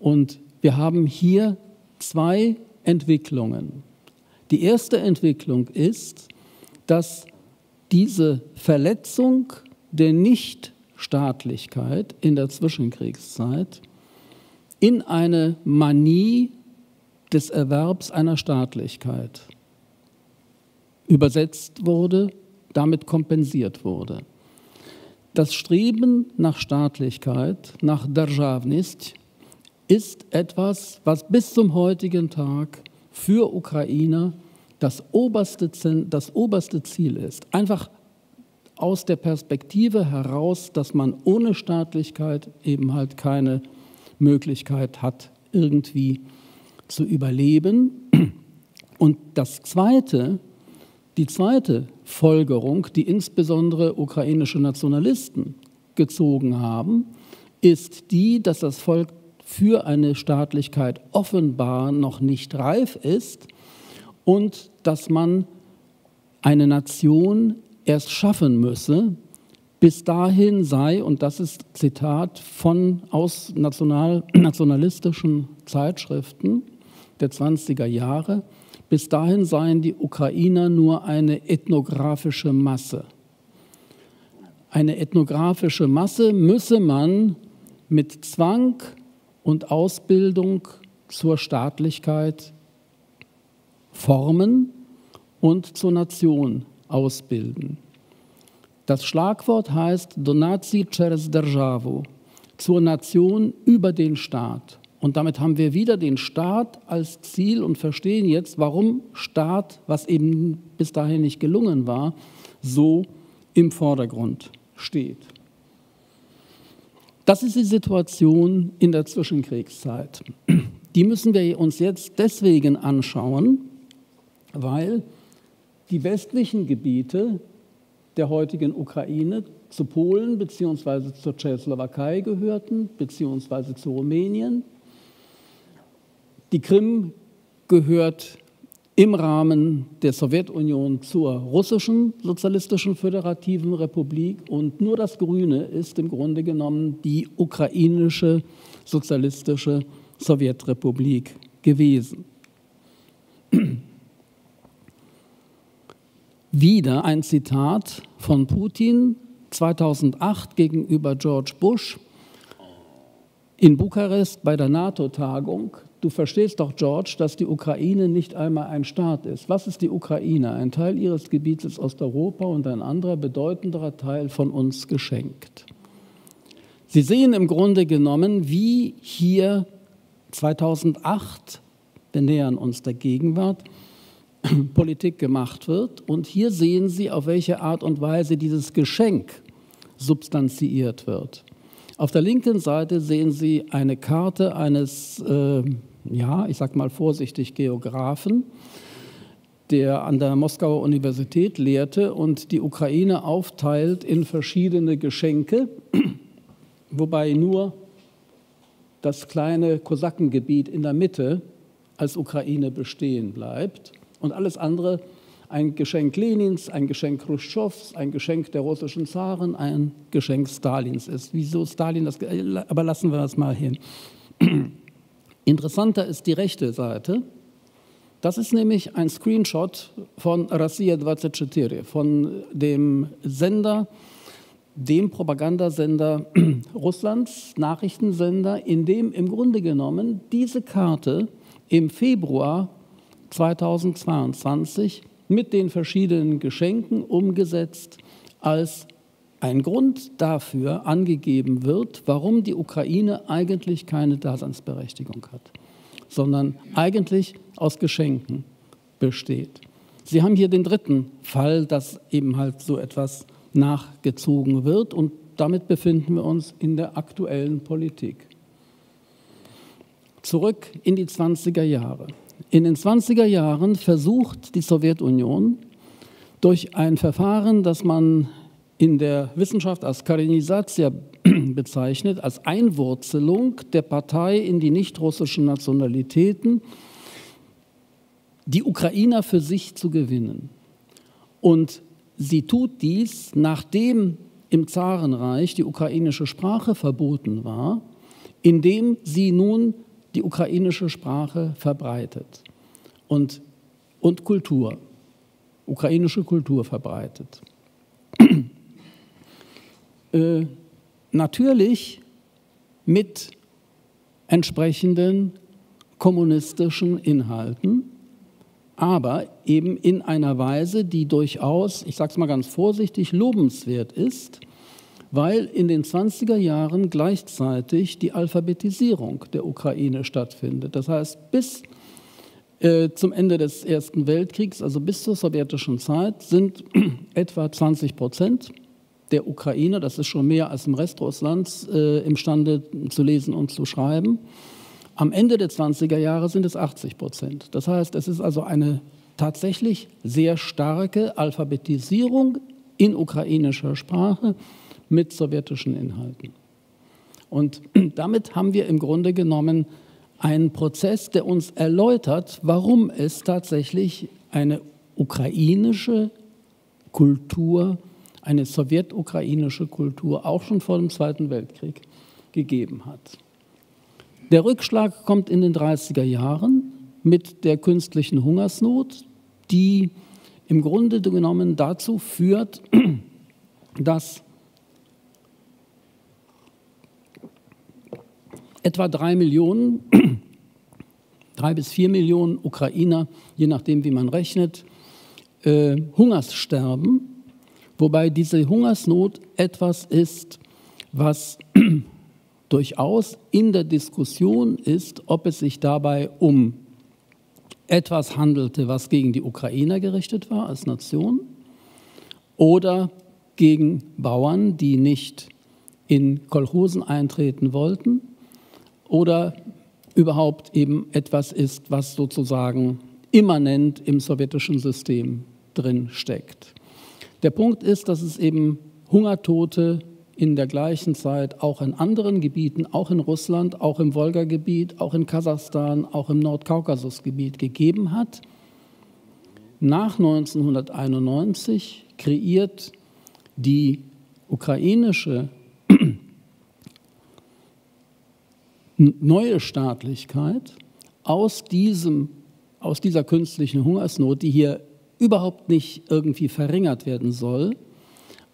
Und wir haben hier zwei Entwicklungen. Die erste Entwicklung ist, dass diese Verletzung der Nichtstaatlichkeit in der Zwischenkriegszeit in eine Manie des Erwerbs einer Staatlichkeit übersetzt wurde, damit kompensiert wurde. Das Streben nach Staatlichkeit, nach Darjavnist, ist etwas, was bis zum heutigen Tag für Ukrainer das oberste, das oberste Ziel ist. Einfach aus der Perspektive heraus, dass man ohne Staatlichkeit eben halt keine Möglichkeit hat, irgendwie zu überleben. Und das Zweite, die zweite Folgerung, die insbesondere ukrainische Nationalisten gezogen haben, ist die, dass das Volk für eine Staatlichkeit offenbar noch nicht reif ist und dass man eine Nation erst schaffen müsse. Bis dahin sei, und das ist Zitat von aus national, nationalistischen Zeitschriften der 20er Jahre, bis dahin seien die Ukrainer nur eine ethnografische Masse. Eine ethnografische Masse müsse man mit Zwang und Ausbildung zur Staatlichkeit formen und zur Nation ausbilden. Das Schlagwort heißt Donazi через державу, zur Nation über den Staat. Und damit haben wir wieder den Staat als Ziel und verstehen jetzt, warum Staat, was eben bis dahin nicht gelungen war, so im Vordergrund steht. Das ist die Situation in der Zwischenkriegszeit. Die müssen wir uns jetzt deswegen anschauen, weil die westlichen Gebiete der heutigen Ukraine zu Polen bzw. zur Tschechoslowakei gehörten, bzw. zu Rumänien. Die Krim gehört im Rahmen der Sowjetunion zur russischen sozialistischen föderativen Republik und nur das Grüne ist im Grunde genommen die ukrainische sozialistische Sowjetrepublik gewesen. Wieder ein Zitat von Putin 2008 gegenüber George Bush in Bukarest bei der NATO-Tagung. Du verstehst doch, George, dass die Ukraine nicht einmal ein Staat ist. Was ist die Ukraine? Ein Teil ihres Gebiets ist Osteuropa und ein anderer bedeutenderer Teil von uns geschenkt. Sie sehen im Grunde genommen, wie hier 2008, wir nähern uns der Gegenwart, Politik gemacht wird. Und hier sehen Sie, auf welche Art und Weise dieses Geschenk substanziiert wird. Auf der linken Seite sehen Sie eine Karte eines, äh, ja, ich sage mal vorsichtig, Geografen, der an der Moskauer Universität lehrte und die Ukraine aufteilt in verschiedene Geschenke, wobei nur das kleine Kosakengebiet in der Mitte als Ukraine bestehen bleibt und alles andere ein Geschenk Lenins, ein Geschenk Khrushchevs, ein Geschenk der russischen Zaren, ein Geschenk Stalins ist. Wieso Stalin das, aber lassen wir das mal hin. Interessanter ist die rechte Seite. Das ist nämlich ein Screenshot von Россия 24, von dem Sender, dem Propagandasender Russlands, Nachrichtensender, in dem im Grunde genommen diese Karte im Februar 2022 mit den verschiedenen Geschenken umgesetzt als ein Grund dafür angegeben wird, warum die Ukraine eigentlich keine Daseinsberechtigung hat, sondern eigentlich aus Geschenken besteht. Sie haben hier den dritten Fall, dass eben halt so etwas nachgezogen wird und damit befinden wir uns in der aktuellen Politik. Zurück in die 20er Jahre. In den 20er Jahren versucht die Sowjetunion durch ein Verfahren, das man in der Wissenschaft als Karinisatia bezeichnet, als Einwurzelung der Partei in die nichtrussischen Nationalitäten, die Ukrainer für sich zu gewinnen. Und sie tut dies, nachdem im Zarenreich die ukrainische Sprache verboten war, indem sie nun die ukrainische Sprache verbreitet und, und Kultur, ukrainische Kultur verbreitet. äh, natürlich mit entsprechenden kommunistischen Inhalten, aber eben in einer Weise, die durchaus, ich sage es mal ganz vorsichtig, lobenswert ist, weil in den 20er Jahren gleichzeitig die Alphabetisierung der Ukraine stattfindet. Das heißt, bis äh, zum Ende des Ersten Weltkriegs, also bis zur sowjetischen Zeit, sind etwa 20 Prozent der Ukraine, das ist schon mehr als im Rest Russlands, äh, imstande zu lesen und zu schreiben. Am Ende der 20er Jahre sind es 80 Prozent. Das heißt, es ist also eine tatsächlich sehr starke Alphabetisierung in ukrainischer Sprache mit sowjetischen Inhalten. Und damit haben wir im Grunde genommen einen Prozess, der uns erläutert, warum es tatsächlich eine ukrainische Kultur, eine sowjetukrainische Kultur auch schon vor dem Zweiten Weltkrieg gegeben hat. Der Rückschlag kommt in den 30er Jahren mit der künstlichen Hungersnot, die im Grunde genommen dazu führt, dass etwa drei Millionen, drei bis vier Millionen Ukrainer, je nachdem, wie man rechnet, äh, Hungerssterben, wobei diese Hungersnot etwas ist, was durchaus in der Diskussion ist, ob es sich dabei um etwas handelte, was gegen die Ukrainer gerichtet war als Nation oder gegen Bauern, die nicht in Kolchosen eintreten wollten oder überhaupt eben etwas ist, was sozusagen immanent im sowjetischen System drin steckt. Der Punkt ist, dass es eben Hungertote in der gleichen Zeit auch in anderen Gebieten, auch in Russland, auch im Wolga-Gebiet, auch in Kasachstan, auch im Nordkaukasusgebiet gegeben hat. Nach 1991 kreiert die ukrainische neue Staatlichkeit aus, diesem, aus dieser künstlichen Hungersnot, die hier überhaupt nicht irgendwie verringert werden soll,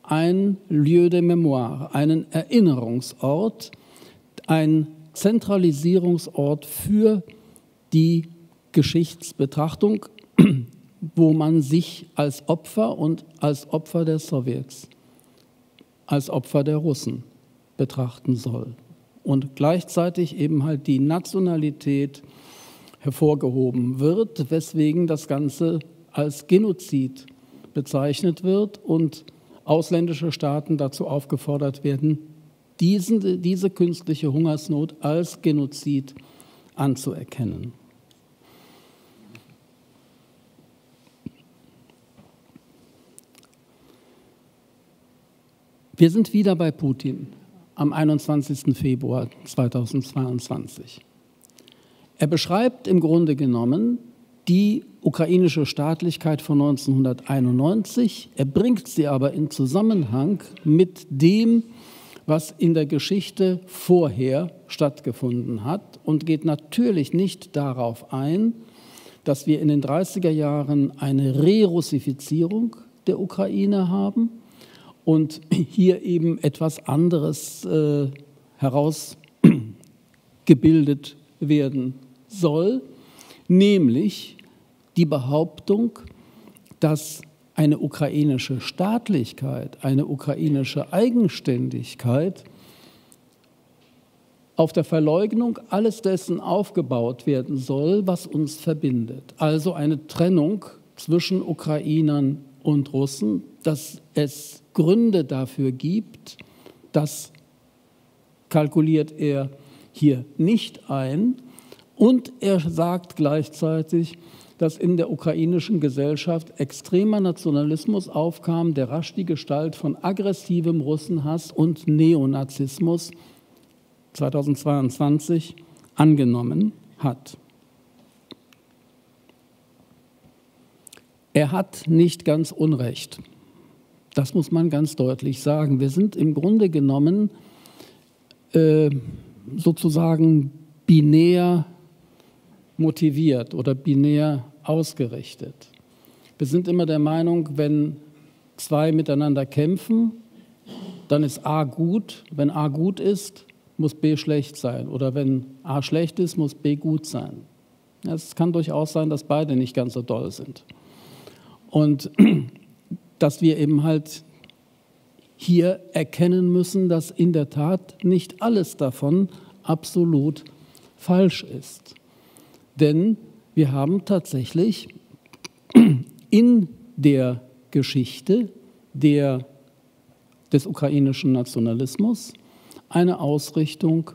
ein Lieu de Mémoire, einen Erinnerungsort, ein Zentralisierungsort für die Geschichtsbetrachtung, wo man sich als Opfer und als Opfer der Sowjets, als Opfer der Russen betrachten soll. Und gleichzeitig eben halt die Nationalität hervorgehoben wird, weswegen das Ganze als Genozid bezeichnet wird und ausländische Staaten dazu aufgefordert werden, diesen, diese künstliche Hungersnot als Genozid anzuerkennen. Wir sind wieder bei Putin am 21. Februar 2022. Er beschreibt im Grunde genommen die ukrainische Staatlichkeit von 1991. Er bringt sie aber in Zusammenhang mit dem, was in der Geschichte vorher stattgefunden hat und geht natürlich nicht darauf ein, dass wir in den 30er Jahren eine Re-Russifizierung der Ukraine haben und hier eben etwas anderes äh, herausgebildet werden soll, nämlich die Behauptung, dass eine ukrainische Staatlichkeit, eine ukrainische Eigenständigkeit auf der Verleugnung alles dessen aufgebaut werden soll, was uns verbindet. Also eine Trennung zwischen Ukrainern und Russen, dass es Gründe dafür gibt, das kalkuliert er hier nicht ein. Und er sagt gleichzeitig, dass in der ukrainischen Gesellschaft extremer Nationalismus aufkam, der rasch die Gestalt von aggressivem Russenhass und Neonazismus 2022 angenommen hat. Er hat nicht ganz Unrecht. Das muss man ganz deutlich sagen. Wir sind im Grunde genommen äh, sozusagen binär motiviert oder binär ausgerichtet. Wir sind immer der Meinung, wenn zwei miteinander kämpfen, dann ist A gut. Wenn A gut ist, muss B schlecht sein. Oder wenn A schlecht ist, muss B gut sein. Es kann durchaus sein, dass beide nicht ganz so doll sind. Und dass wir eben halt hier erkennen müssen, dass in der Tat nicht alles davon absolut falsch ist. Denn wir haben tatsächlich in der Geschichte der, des ukrainischen Nationalismus eine Ausrichtung,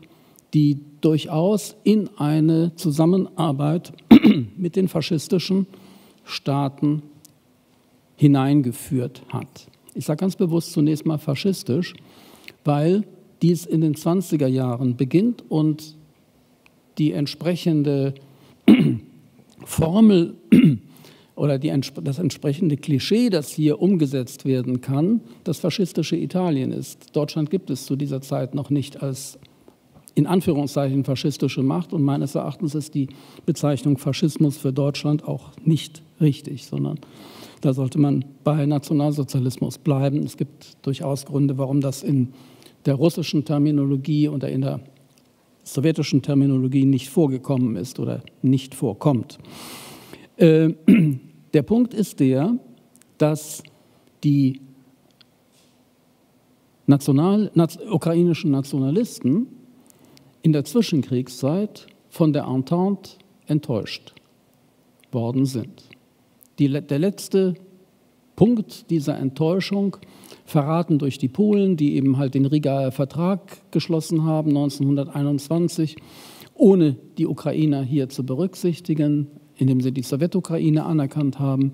die durchaus in eine Zusammenarbeit mit den faschistischen Staaten hineingeführt hat. Ich sage ganz bewusst zunächst mal faschistisch, weil dies in den 20er Jahren beginnt und die entsprechende Formel oder die, das entsprechende Klischee, das hier umgesetzt werden kann, das faschistische Italien ist. Deutschland gibt es zu dieser Zeit noch nicht als in Anführungszeichen faschistische Macht und meines Erachtens ist die Bezeichnung Faschismus für Deutschland auch nicht richtig, sondern da sollte man bei Nationalsozialismus bleiben. Es gibt durchaus Gründe, warum das in der russischen Terminologie oder in der sowjetischen Terminologie nicht vorgekommen ist oder nicht vorkommt. Äh, der Punkt ist der, dass die National, ukrainischen Nationalisten in der Zwischenkriegszeit von der Entente enttäuscht worden sind. Die, der letzte Punkt dieser Enttäuschung, verraten durch die Polen, die eben halt den Rigaer Vertrag geschlossen haben 1921, ohne die Ukrainer hier zu berücksichtigen, indem sie die Sowjetukraine anerkannt haben.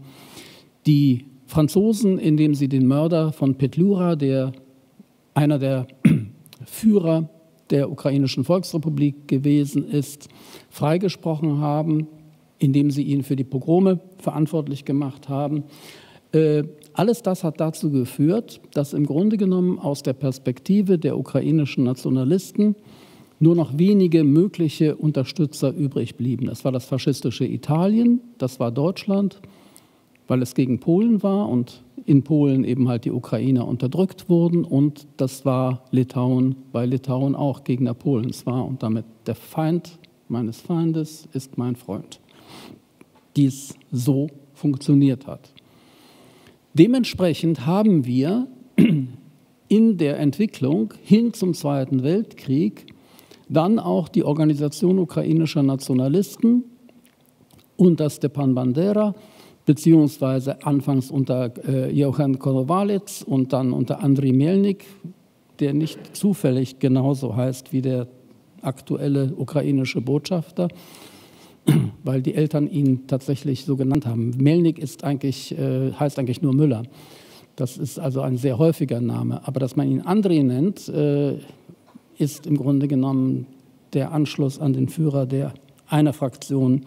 Die Franzosen, indem sie den Mörder von Petlura, der einer der Führer der ukrainischen Volksrepublik gewesen ist, freigesprochen haben, indem sie ihn für die Pogrome verantwortlich gemacht haben. Alles das hat dazu geführt, dass im Grunde genommen aus der Perspektive der ukrainischen Nationalisten nur noch wenige mögliche Unterstützer übrig blieben. Das war das faschistische Italien, das war Deutschland, weil es gegen Polen war und in Polen eben halt die Ukrainer unterdrückt wurden und das war Litauen, weil Litauen auch Gegner Polens war und damit der Feind meines Feindes ist mein Freund. Dies so funktioniert hat. Dementsprechend haben wir in der Entwicklung hin zum Zweiten Weltkrieg dann auch die Organisation ukrainischer Nationalisten unter Stepan Bandera, beziehungsweise anfangs unter äh, Johann Konowalec und dann unter Andriy Melnik, der nicht zufällig genauso heißt wie der aktuelle ukrainische Botschafter, weil die Eltern ihn tatsächlich so genannt haben. Melnik ist eigentlich, äh, heißt eigentlich nur Müller. Das ist also ein sehr häufiger Name. Aber dass man ihn André nennt, äh, ist im Grunde genommen der Anschluss an den Führer der einer Fraktion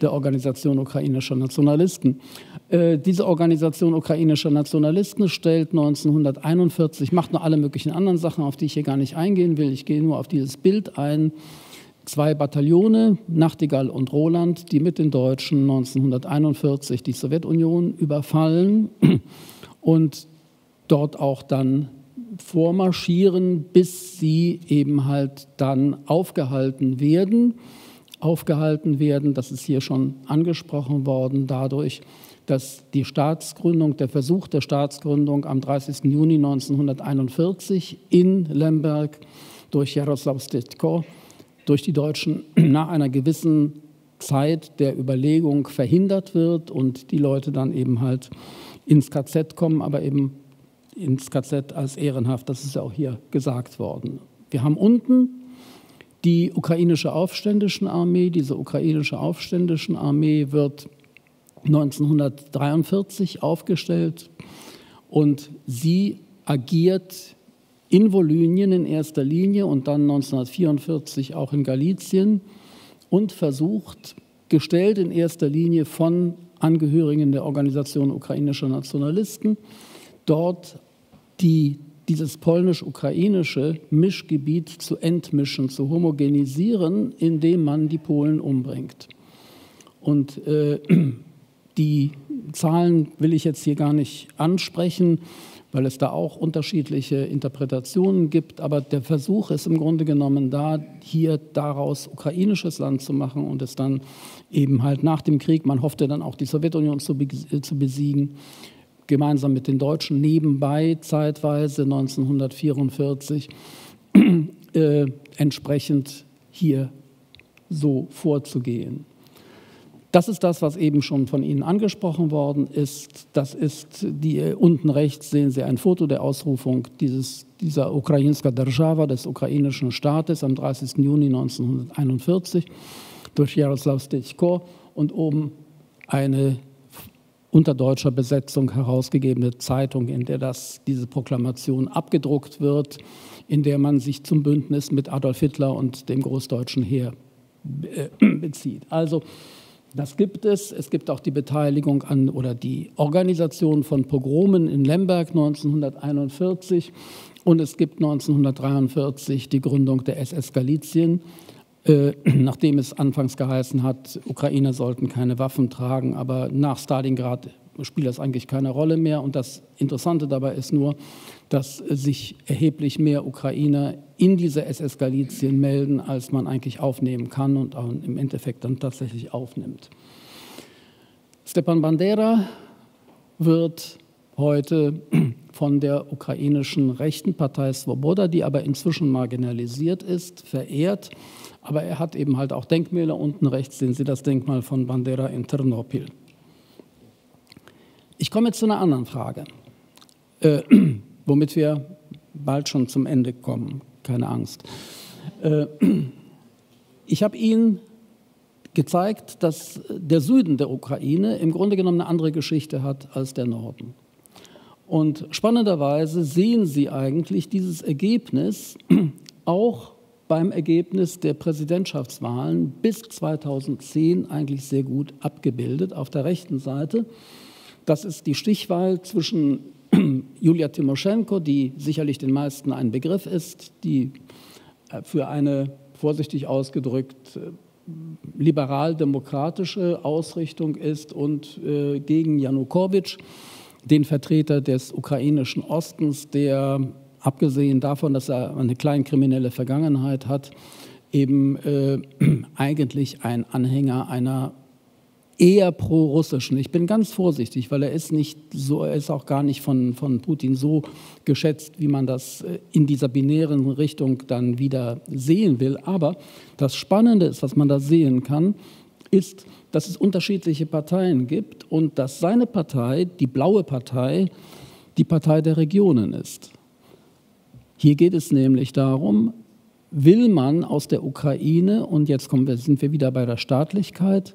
der Organisation ukrainischer Nationalisten. Äh, diese Organisation ukrainischer Nationalisten stellt 1941, macht noch alle möglichen anderen Sachen, auf die ich hier gar nicht eingehen will. Ich gehe nur auf dieses Bild ein. Zwei Bataillone, Nachtigall und Roland, die mit den Deutschen 1941 die Sowjetunion überfallen und dort auch dann vormarschieren, bis sie eben halt dann aufgehalten werden. Aufgehalten werden, das ist hier schon angesprochen worden, dadurch, dass die Staatsgründung, der Versuch der Staatsgründung am 30. Juni 1941 in Lemberg durch Jaroslav Stetko durch die Deutschen nach einer gewissen Zeit der Überlegung verhindert wird und die Leute dann eben halt ins KZ kommen, aber eben ins KZ als ehrenhaft. Das ist ja auch hier gesagt worden. Wir haben unten die ukrainische Aufständischen Armee. Diese ukrainische Aufständischen Armee wird 1943 aufgestellt und sie agiert in Volynien in erster Linie und dann 1944 auch in Galizien und versucht, gestellt in erster Linie von Angehörigen der Organisation ukrainischer Nationalisten, dort die, dieses polnisch-ukrainische Mischgebiet zu entmischen, zu homogenisieren, indem man die Polen umbringt. Und äh, die Zahlen will ich jetzt hier gar nicht ansprechen, weil es da auch unterschiedliche Interpretationen gibt. Aber der Versuch ist im Grunde genommen da, hier daraus ukrainisches Land zu machen und es dann eben halt nach dem Krieg, man hoffte dann auch die Sowjetunion zu, zu besiegen, gemeinsam mit den Deutschen nebenbei zeitweise 1944 äh, entsprechend hier so vorzugehen. Das ist das, was eben schon von Ihnen angesprochen worden ist. Das ist die, äh, unten rechts sehen Sie ein Foto der Ausrufung dieses, dieser ukrainska Država, des ukrainischen Staates, am 30. Juni 1941 durch Jaroslav Stichko und oben eine unter deutscher Besetzung herausgegebene Zeitung, in der das, diese Proklamation abgedruckt wird, in der man sich zum Bündnis mit Adolf Hitler und dem großdeutschen Heer äh, bezieht. Also das gibt es. Es gibt auch die Beteiligung an oder die Organisation von Pogromen in Lemberg 1941 und es gibt 1943 die Gründung der SS Galizien, äh, nachdem es anfangs geheißen hat, Ukrainer sollten keine Waffen tragen, aber nach Stalingrad spielt das eigentlich keine Rolle mehr. Und das Interessante dabei ist nur, dass sich erheblich mehr Ukrainer in diese SS Galizien melden, als man eigentlich aufnehmen kann und im Endeffekt dann tatsächlich aufnimmt. Stepan Bandera wird heute von der ukrainischen rechten Partei Svoboda, die aber inzwischen marginalisiert ist, verehrt. Aber er hat eben halt auch Denkmäler. Unten rechts sehen Sie das Denkmal von Bandera in Ternopil. Ich komme jetzt zu einer anderen Frage, äh, womit wir bald schon zum Ende kommen. Keine Angst. Äh, ich habe Ihnen gezeigt, dass der Süden der Ukraine im Grunde genommen eine andere Geschichte hat als der Norden. Und spannenderweise sehen Sie eigentlich dieses Ergebnis auch beim Ergebnis der Präsidentschaftswahlen bis 2010 eigentlich sehr gut abgebildet. Auf der rechten Seite das ist die Stichwahl zwischen Julia Timoschenko, die sicherlich den meisten ein Begriff ist, die äh, für eine vorsichtig ausgedrückt äh, liberal-demokratische Ausrichtung ist und äh, gegen Janukowitsch, den Vertreter des ukrainischen Ostens, der abgesehen davon, dass er eine kleinkriminelle Vergangenheit hat, eben äh, eigentlich ein Anhänger einer eher pro-russischen. Ich bin ganz vorsichtig, weil er ist nicht so, er ist auch gar nicht von, von Putin so geschätzt, wie man das äh, in dieser binären Richtung dann wieder sehen will. Aber das Spannende ist, was man da sehen kann, ist, dass es unterschiedliche Parteien gibt und dass seine Partei, die blaue Partei, die Partei der Regionen ist. Hier geht es nämlich darum, will man aus der Ukraine, und jetzt wir, sind wir wieder bei der Staatlichkeit,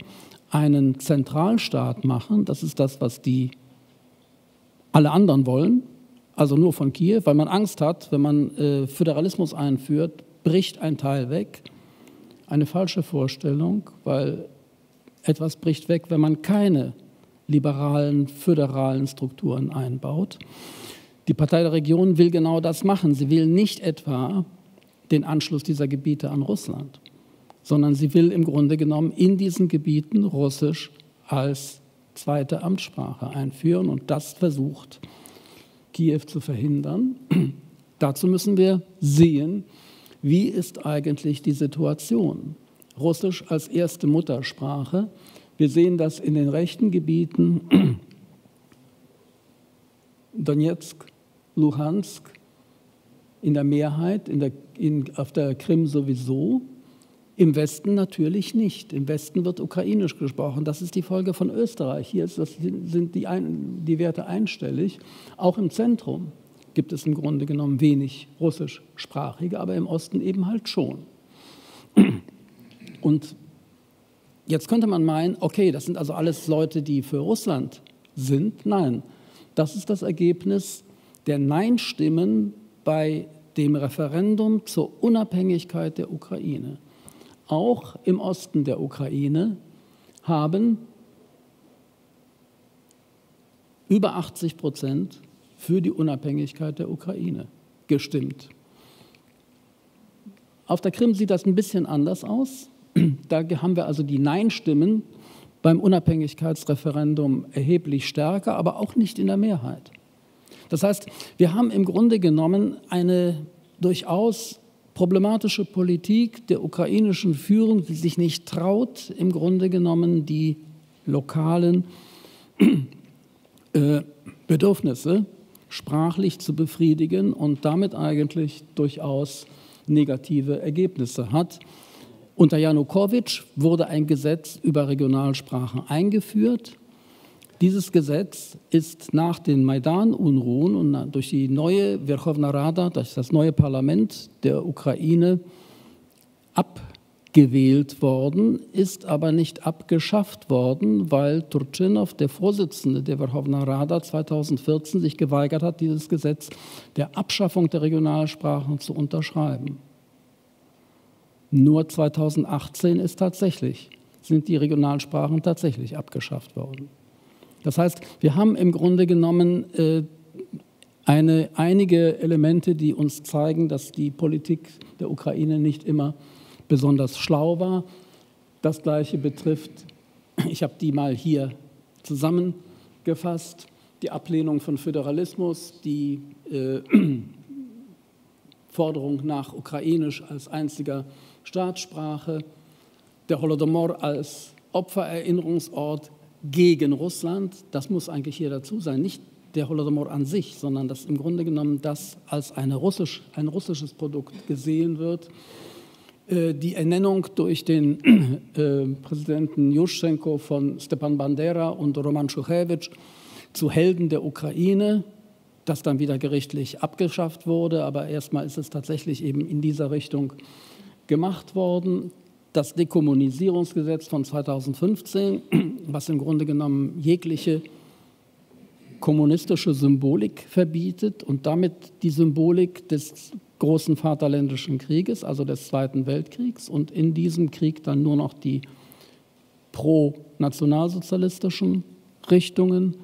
einen Zentralstaat machen, das ist das, was die alle anderen wollen, also nur von Kiew, weil man Angst hat, wenn man äh, Föderalismus einführt, bricht ein Teil weg. Eine falsche Vorstellung, weil etwas bricht weg, wenn man keine liberalen, föderalen Strukturen einbaut. Die Partei der Region will genau das machen. Sie will nicht etwa den Anschluss dieser Gebiete an Russland sondern sie will im Grunde genommen in diesen Gebieten Russisch als zweite Amtssprache einführen und das versucht Kiew zu verhindern. Dazu müssen wir sehen, wie ist eigentlich die Situation. Russisch als erste Muttersprache. Wir sehen das in den rechten Gebieten Donetsk, Luhansk in der Mehrheit, in der, in, auf der Krim sowieso. Im Westen natürlich nicht. Im Westen wird ukrainisch gesprochen. Das ist die Folge von Österreich. Hier das, sind die, ein, die Werte einstellig. Auch im Zentrum gibt es im Grunde genommen wenig russischsprachige, aber im Osten eben halt schon. Und jetzt könnte man meinen, okay, das sind also alles Leute, die für Russland sind. Nein, das ist das Ergebnis der Nein-Stimmen bei dem Referendum zur Unabhängigkeit der Ukraine auch im Osten der Ukraine haben über 80 Prozent für die Unabhängigkeit der Ukraine gestimmt. Auf der Krim sieht das ein bisschen anders aus. Da haben wir also die Nein-Stimmen beim Unabhängigkeitsreferendum erheblich stärker, aber auch nicht in der Mehrheit. Das heißt, wir haben im Grunde genommen eine durchaus problematische Politik der ukrainischen Führung, die sich nicht traut, im Grunde genommen die lokalen äh, Bedürfnisse sprachlich zu befriedigen und damit eigentlich durchaus negative Ergebnisse hat. Unter Janukowitsch wurde ein Gesetz über Regionalsprachen eingeführt. Dieses Gesetz ist nach den Maidan-Unruhen und durch die neue Verkhovna Rada, durch das neue Parlament der Ukraine abgewählt worden, ist aber nicht abgeschafft worden, weil Turchinov, der Vorsitzende der Verkhovna Rada 2014, sich geweigert hat, dieses Gesetz der Abschaffung der Regionalsprachen zu unterschreiben. Nur 2018 ist tatsächlich, sind die Regionalsprachen tatsächlich abgeschafft worden. Das heißt, wir haben im Grunde genommen äh, eine, einige Elemente, die uns zeigen, dass die Politik der Ukraine nicht immer besonders schlau war. Das Gleiche betrifft, ich habe die mal hier zusammengefasst, die Ablehnung von Föderalismus, die äh, Forderung nach Ukrainisch als einziger Staatssprache, der Holodomor als Opfererinnerungsort gegen Russland, das muss eigentlich hier dazu sein, nicht der Holodomor an sich, sondern dass im Grunde genommen das als Russisch, ein russisches Produkt gesehen wird. Äh, die Ernennung durch den äh, Präsidenten Juschenko von Stepan Bandera und Roman Schuchewitsch zu Helden der Ukraine, das dann wieder gerichtlich abgeschafft wurde, aber erstmal ist es tatsächlich eben in dieser Richtung gemacht worden. Das Dekommunisierungsgesetz von 2015, was im Grunde genommen jegliche kommunistische Symbolik verbietet und damit die Symbolik des großen Vaterländischen Krieges, also des Zweiten Weltkriegs, und in diesem Krieg dann nur noch die pro-nationalsozialistischen Richtungen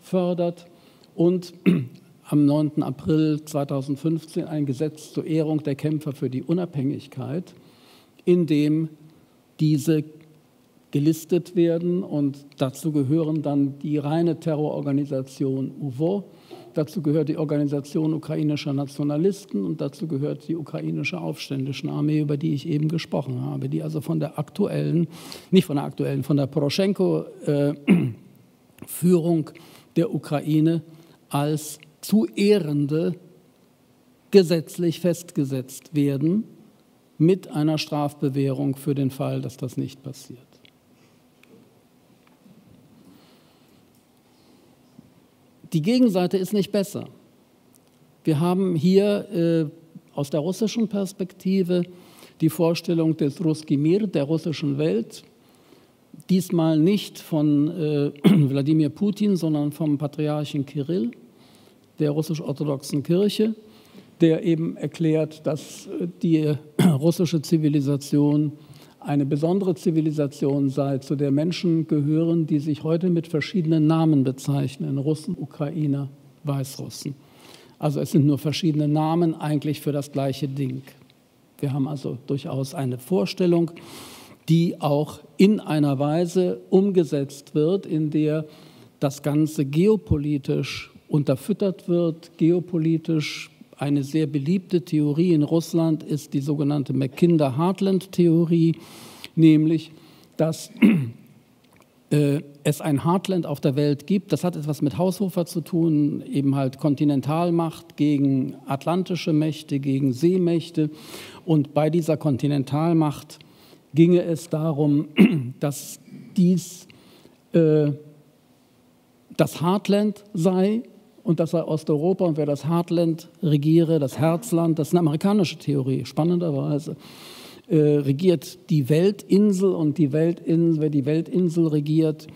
fördert und am 9. April 2015 ein Gesetz zur Ehrung der Kämpfer für die Unabhängigkeit, in dem diese gelistet werden. Und dazu gehören dann die reine Terrororganisation UVO, dazu gehört die Organisation ukrainischer Nationalisten. Und dazu gehört die ukrainische Aufständischen Armee, über die ich eben gesprochen habe, die also von der aktuellen, nicht von der aktuellen, von der Poroschenko-Führung äh, der Ukraine als zu Ehrende gesetzlich festgesetzt werden mit einer Strafbewährung für den Fall, dass das nicht passiert. Die Gegenseite ist nicht besser. Wir haben hier äh, aus der russischen Perspektive die Vorstellung des Ruski Mir, der russischen Welt, diesmal nicht von äh, Wladimir Putin, sondern vom Patriarchen Kirill der russisch-orthodoxen Kirche, der eben erklärt, dass äh, die russische Zivilisation eine besondere Zivilisation sei, zu der Menschen gehören, die sich heute mit verschiedenen Namen bezeichnen, Russen, Ukrainer, Weißrussen. Also es sind nur verschiedene Namen eigentlich für das gleiche Ding. Wir haben also durchaus eine Vorstellung, die auch in einer Weise umgesetzt wird, in der das Ganze geopolitisch unterfüttert wird, geopolitisch. Eine sehr beliebte Theorie in Russland ist die sogenannte Mackinder-Hartland-Theorie, nämlich, dass äh, es ein Heartland auf der Welt gibt. Das hat etwas mit Haushofer zu tun, eben halt Kontinentalmacht gegen atlantische Mächte, gegen Seemächte. Und bei dieser Kontinentalmacht ginge es darum, dass dies äh, das Heartland sei und das sei Osteuropa und wer das Heartland regiere, das Herzland, das ist eine amerikanische Theorie, spannenderweise, äh, regiert die Weltinsel und die Weltinsel, wer die Weltinsel regiert,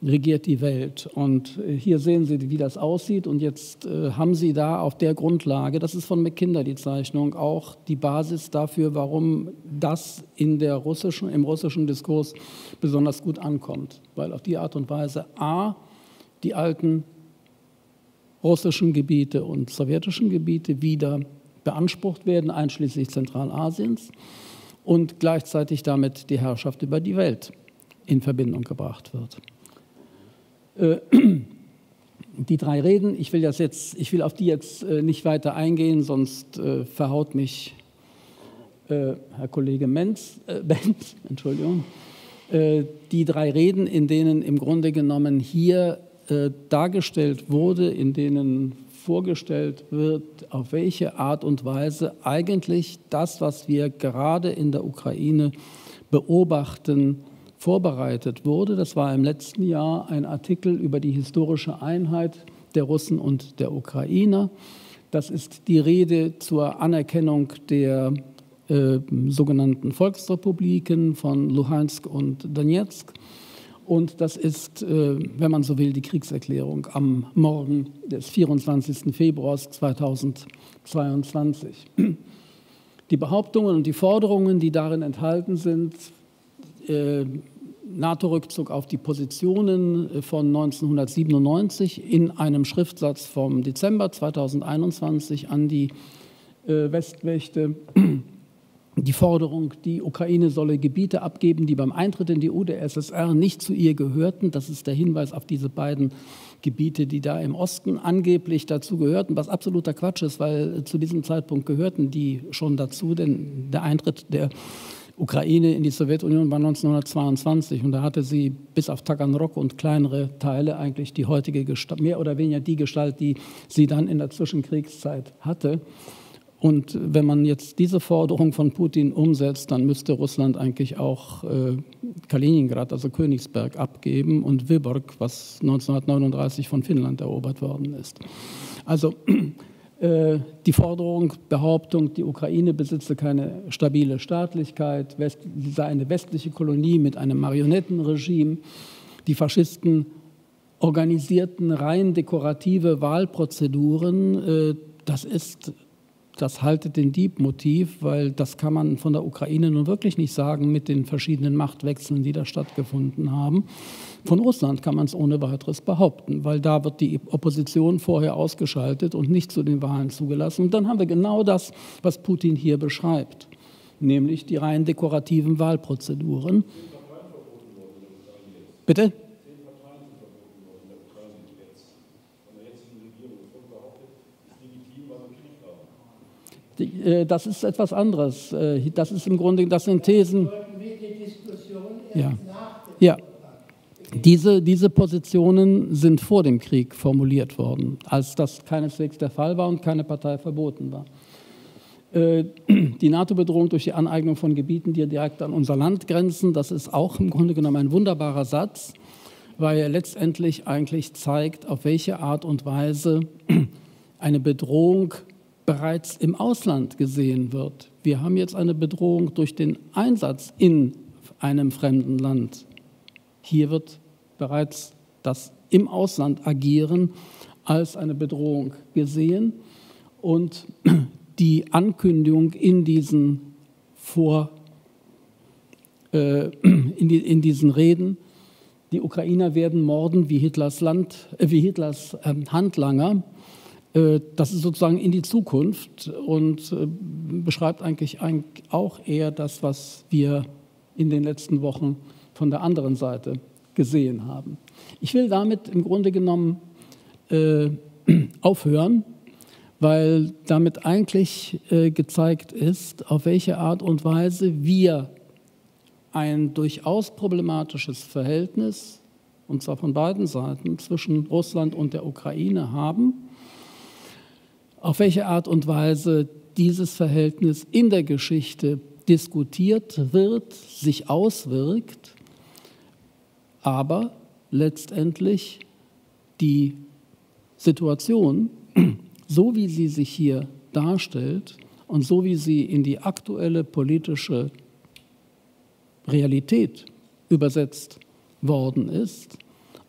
regiert die Welt. Und äh, hier sehen Sie, wie das aussieht. Und jetzt äh, haben Sie da auf der Grundlage, das ist von McKinder die Zeichnung, auch die Basis dafür, warum das in der russischen, im russischen Diskurs besonders gut ankommt. Weil auf die Art und Weise A, die alten russischen Gebiete und sowjetischen Gebiete wieder beansprucht werden, einschließlich Zentralasiens, und gleichzeitig damit die Herrschaft über die Welt in Verbindung gebracht wird. Äh, die drei Reden, ich will, das jetzt, ich will auf die jetzt äh, nicht weiter eingehen, sonst äh, verhaut mich Herr Kollege Menz, Benz, Entschuldigung, die drei Reden, in denen im Grunde genommen hier äh, dargestellt wurde, in denen vorgestellt wird, auf welche Art und Weise eigentlich das, was wir gerade in der Ukraine beobachten, vorbereitet wurde. Das war im letzten Jahr ein Artikel über die historische Einheit der Russen und der Ukrainer. Das ist die Rede zur Anerkennung der äh, sogenannten Volksrepubliken von Luhansk und Donetsk. Und das ist, äh, wenn man so will, die Kriegserklärung am Morgen des 24. Februars 2022. Die Behauptungen und die Forderungen, die darin enthalten sind, äh, NATO-Rückzug auf die Positionen äh, von 1997 in einem Schriftsatz vom Dezember 2021 an die Westmächte die Forderung, die Ukraine solle Gebiete abgeben, die beim Eintritt in die UdSSR nicht zu ihr gehörten. Das ist der Hinweis auf diese beiden Gebiete, die da im Osten angeblich dazu gehörten, was absoluter Quatsch ist, weil zu diesem Zeitpunkt gehörten die schon dazu, denn der Eintritt der Ukraine in die Sowjetunion war 1922 und da hatte sie bis auf Taganrog und kleinere Teile eigentlich die heutige Gestalt, mehr oder weniger die Gestalt, die sie dann in der Zwischenkriegszeit hatte. Und wenn man jetzt diese Forderung von Putin umsetzt, dann müsste Russland eigentlich auch äh, Kaliningrad, also Königsberg, abgeben und Viborg, was 1939 von Finnland erobert worden ist. Also äh, die Forderung, Behauptung, die Ukraine besitze keine stabile Staatlichkeit, sie sei eine westliche Kolonie mit einem Marionettenregime. Die Faschisten organisierten rein dekorative Wahlprozeduren. Äh, das ist das haltet den Dieb-Motiv, weil das kann man von der Ukraine nun wirklich nicht sagen mit den verschiedenen Machtwechseln, die da stattgefunden haben. Von Russland kann man es ohne weiteres behaupten, weil da wird die Opposition vorher ausgeschaltet und nicht zu den Wahlen zugelassen. Und dann haben wir genau das, was Putin hier beschreibt, nämlich die rein dekorativen Wahlprozeduren. Bitte? Äh, das ist etwas anderes. Äh, das ist im Grunde, das sind Thesen. Ja. ja. Diese, diese Positionen sind vor dem Krieg formuliert worden, als das keineswegs der Fall war und keine Partei verboten war. Äh, die NATO-Bedrohung durch die Aneignung von Gebieten, die direkt an unser Land grenzen, das ist auch im Grunde genommen ein wunderbarer Satz, weil er letztendlich eigentlich zeigt, auf welche Art und Weise eine Bedrohung bereits im Ausland gesehen wird. Wir haben jetzt eine Bedrohung durch den Einsatz in einem fremden Land. Hier wird bereits das im Ausland agieren als eine Bedrohung gesehen und die Ankündigung in diesen Vor äh, in, die, in, diesen Reden, die Ukrainer werden morden wie Hitlers Land, äh, wie Hitlers äh, Handlanger, das ist sozusagen in die Zukunft und äh, beschreibt eigentlich auch eher das, was wir in den letzten Wochen von der anderen Seite gesehen haben. Ich will damit im Grunde genommen äh, aufhören, weil damit eigentlich gezeigt ist, auf welche Art und Weise wir ein durchaus problematisches Verhältnis, und zwar von beiden Seiten, zwischen Russland und der Ukraine haben auf welche Art und Weise dieses Verhältnis in der Geschichte diskutiert wird, sich auswirkt, aber letztendlich die Situation, so wie sie sich hier darstellt und so wie sie in die aktuelle politische Realität übersetzt worden ist,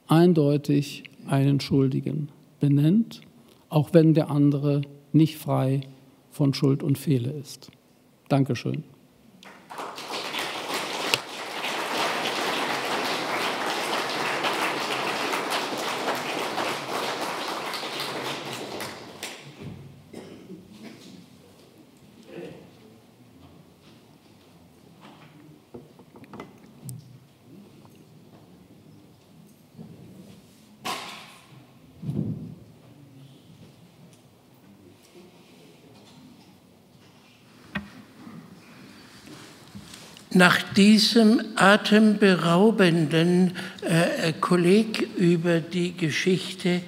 eindeutig einen Schuldigen benennt auch wenn der andere nicht frei von Schuld und Fehle ist. Dankeschön. Nach diesem atemberaubenden äh, Kolleg über die Geschichte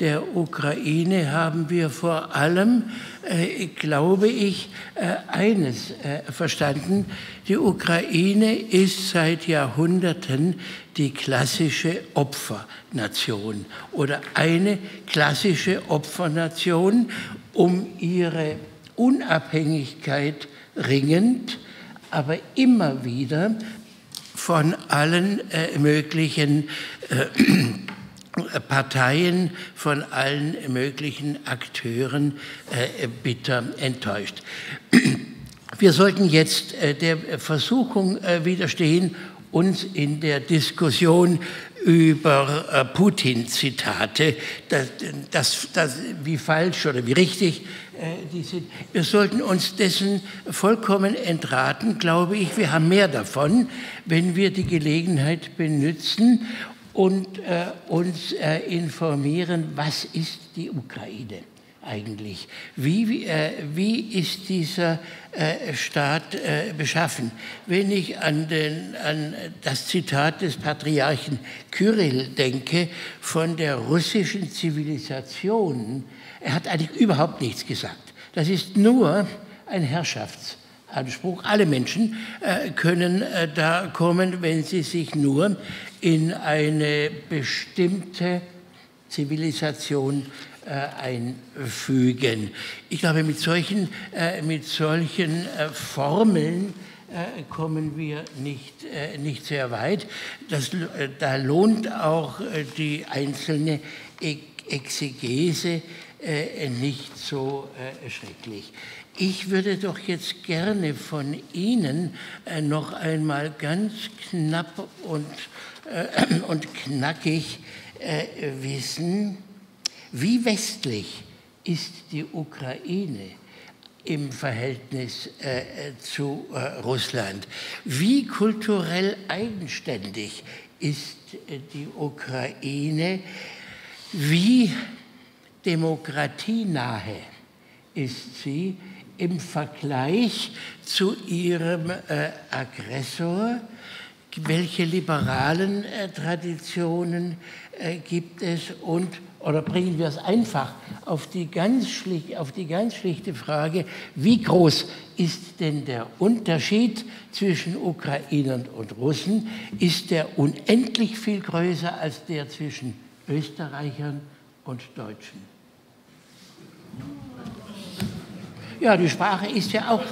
der Ukraine haben wir vor allem, äh, glaube ich, äh, eines äh, verstanden. Die Ukraine ist seit Jahrhunderten die klassische Opfernation oder eine klassische Opfernation, um ihre Unabhängigkeit ringend, aber immer wieder von allen äh, möglichen äh, Parteien, von allen möglichen Akteuren äh, bitter enttäuscht. Wir sollten jetzt äh, der Versuchung äh, widerstehen, uns in der Diskussion über äh, Putin-Zitate, das, das, das, wie falsch oder wie richtig die sind. Wir sollten uns dessen vollkommen entraten, glaube ich. Wir haben mehr davon, wenn wir die Gelegenheit benutzen und äh, uns äh, informieren, was ist die Ukraine eigentlich? Wie, äh, wie ist dieser äh, Staat äh, beschaffen? Wenn ich an, den, an das Zitat des Patriarchen Kyrill denke von der russischen Zivilisation, er hat eigentlich überhaupt nichts gesagt. Das ist nur ein Herrschafts- Anspruch. Alle Menschen äh, können äh, da kommen, wenn sie sich nur in eine bestimmte Zivilisation äh, einfügen. Ich glaube, mit solchen, äh, mit solchen äh, Formeln kommen wir nicht, nicht sehr weit. Das, da lohnt auch die einzelne Exegese nicht so schrecklich. Ich würde doch jetzt gerne von Ihnen äh, noch einmal ganz knapp und, äh, und knackig äh, wissen, wie westlich ist die Ukraine im Verhältnis äh, zu äh, Russland? Wie kulturell eigenständig ist äh, die Ukraine? Wie demokratienahe ist sie? im Vergleich zu ihrem äh, Aggressor, welche liberalen äh, Traditionen äh, gibt es und oder bringen wir es einfach auf die, ganz schlicht, auf die ganz schlichte Frage, wie groß ist denn der Unterschied zwischen Ukrainern und Russen? Ist der unendlich viel größer als der zwischen Österreichern und Deutschen? Ja, die Sprache ist ja auch,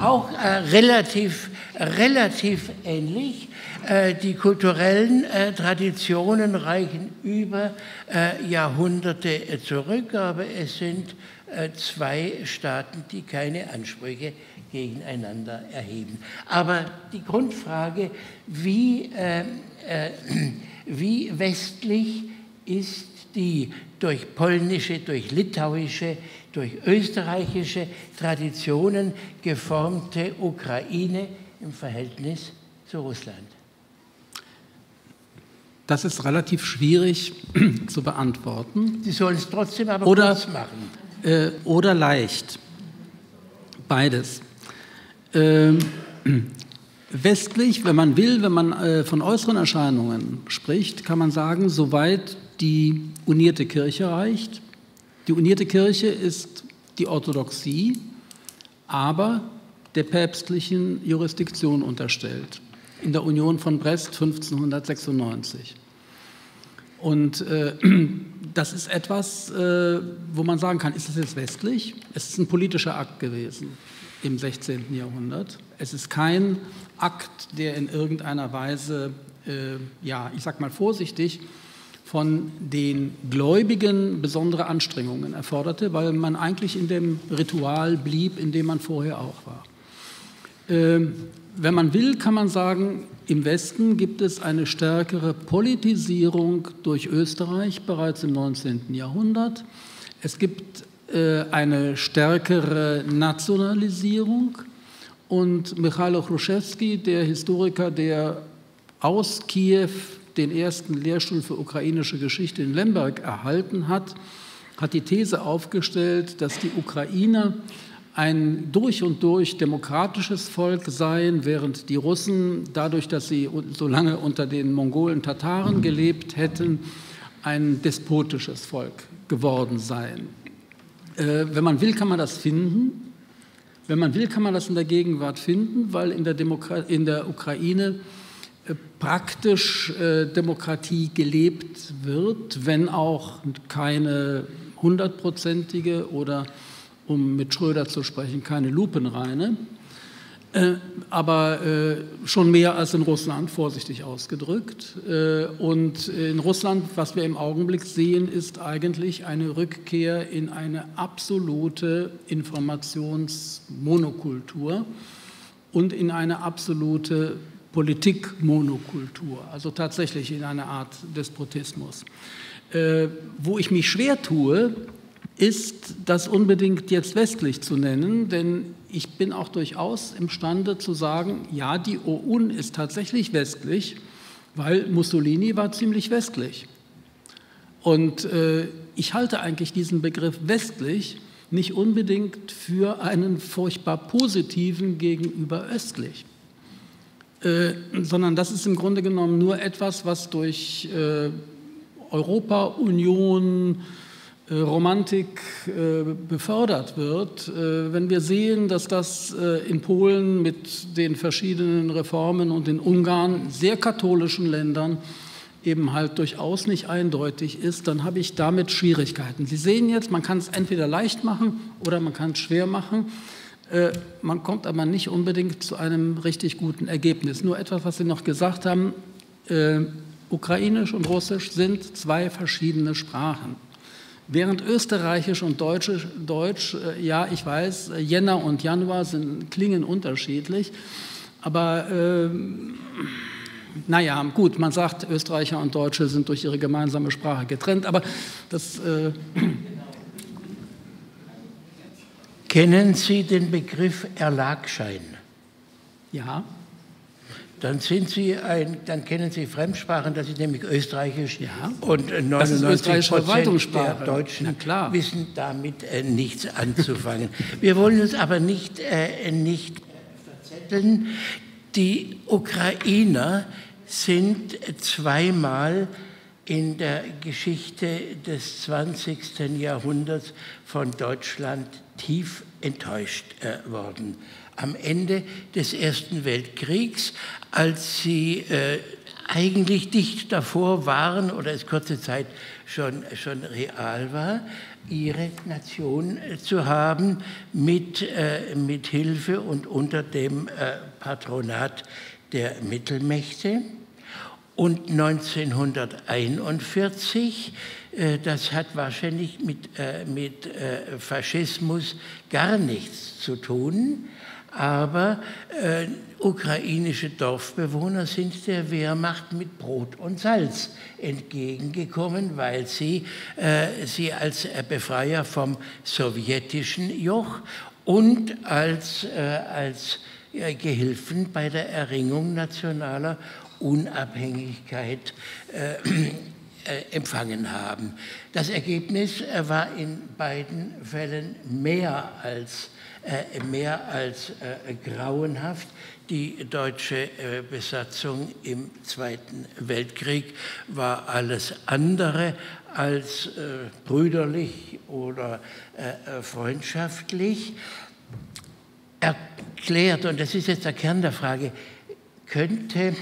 auch äh, relativ, relativ ähnlich. Äh, die kulturellen äh, Traditionen reichen über äh, Jahrhunderte äh, zurück, aber es sind äh, zwei Staaten, die keine Ansprüche gegeneinander erheben. Aber die Grundfrage, wie, wie westlich ist die durch polnische, durch litauische, durch österreichische Traditionen geformte Ukraine im Verhältnis zu Russland? Das ist relativ schwierig zu beantworten. Sie sollen es trotzdem aber oder, kurz machen. Äh, oder leicht. Beides. Ähm, westlich, wenn man will, wenn man äh, von äußeren Erscheinungen spricht, kann man sagen, soweit die unierte Kirche reicht, die unierte Kirche ist die Orthodoxie, aber der päpstlichen Jurisdiktion unterstellt. In der Union von Brest 1596. Und äh, das ist etwas, äh, wo man sagen kann, ist das jetzt westlich? Es ist ein politischer Akt gewesen im 16. Jahrhundert. Es ist kein Akt, der in irgendeiner Weise, äh, ja, ich sag mal vorsichtig, von den Gläubigen besondere Anstrengungen erforderte, weil man eigentlich in dem Ritual blieb, in dem man vorher auch war. Ähm, wenn man will, kann man sagen, im Westen gibt es eine stärkere Politisierung durch Österreich bereits im 19. Jahrhundert. Es gibt äh, eine stärkere Nationalisierung und Michailo Chruschewski, der Historiker, der aus Kiew den ersten Lehrstuhl für ukrainische Geschichte in Lemberg erhalten hat, hat die These aufgestellt, dass die Ukrainer ein durch und durch demokratisches Volk seien, während die Russen, dadurch, dass sie so lange unter den Mongolen Tataren gelebt hätten, ein despotisches Volk geworden seien. Äh, wenn man will, kann man das finden. Wenn man will, kann man das in der Gegenwart finden, weil in der, Demokra in der Ukraine praktisch äh, Demokratie gelebt wird, wenn auch keine hundertprozentige oder um mit Schröder zu sprechen, keine lupenreine, äh, aber äh, schon mehr als in Russland, vorsichtig ausgedrückt. Und in Russland, was wir im Augenblick sehen, ist eigentlich eine Rückkehr in eine absolute Informationsmonokultur und in eine absolute Politikmonokultur, also tatsächlich in eine Art Despotismus. Äh, wo ich mich schwer tue, ist das unbedingt jetzt westlich zu nennen, denn ich bin auch durchaus imstande zu sagen, ja, die OUN ist tatsächlich westlich, weil Mussolini war ziemlich westlich. Und äh, ich halte eigentlich diesen Begriff westlich nicht unbedingt für einen furchtbar positiven gegenüber östlich, äh, sondern das ist im Grunde genommen nur etwas, was durch äh, Europa, Union, äh, Romantik äh, befördert wird, äh, wenn wir sehen, dass das in Polen mit den verschiedenen Reformen und in Ungarn, sehr katholischen Ländern, eben halt durchaus nicht eindeutig ist, dann habe ich damit Schwierigkeiten. Sie sehen jetzt, man kann es entweder leicht machen oder man kann es schwer machen. Man kommt aber nicht unbedingt zu einem richtig guten Ergebnis. Nur etwas, was Sie noch gesagt haben, Ukrainisch und Russisch sind zwei verschiedene Sprachen. Während Österreichisch und Deutsch, Deutsch äh, ja, ich weiß, äh, Jänner und Januar sind, klingen unterschiedlich, aber äh, naja, gut, man sagt, Österreicher und Deutsche sind durch ihre gemeinsame Sprache getrennt, aber das. Äh Kennen Sie den Begriff Erlagschein? Ja. Dann sind Sie ein, dann kennen Sie Fremdsprachen, das ist nämlich Österreichisch ja. und 99 Prozent der Deutschen wissen damit äh, nichts anzufangen. Wir wollen uns aber nicht, äh, nicht verzetteln. Die Ukrainer sind zweimal in der Geschichte des 20. Jahrhunderts von Deutschland tief enttäuscht äh, worden am Ende des Ersten Weltkriegs, als sie äh, eigentlich dicht davor waren oder es kurze Zeit schon, schon real war, ihre Nation äh, zu haben mit, äh, mit Hilfe und unter dem äh, Patronat der Mittelmächte. Und 1941, äh, das hat wahrscheinlich mit, äh, mit Faschismus gar nichts zu tun, aber äh, ukrainische Dorfbewohner sind der Wehrmacht mit Brot und Salz entgegengekommen, weil sie äh, sie als Befreier vom sowjetischen Joch und als, äh, als Gehilfen bei der Erringung nationaler Unabhängigkeit äh, äh, empfangen haben. Das Ergebnis äh, war in beiden Fällen mehr als äh, mehr als äh, grauenhaft. Die deutsche äh, Besatzung im Zweiten Weltkrieg war alles andere als brüderlich oder freundschaftlich. Erklärt, und das ist jetzt der Kern der Frage, könnte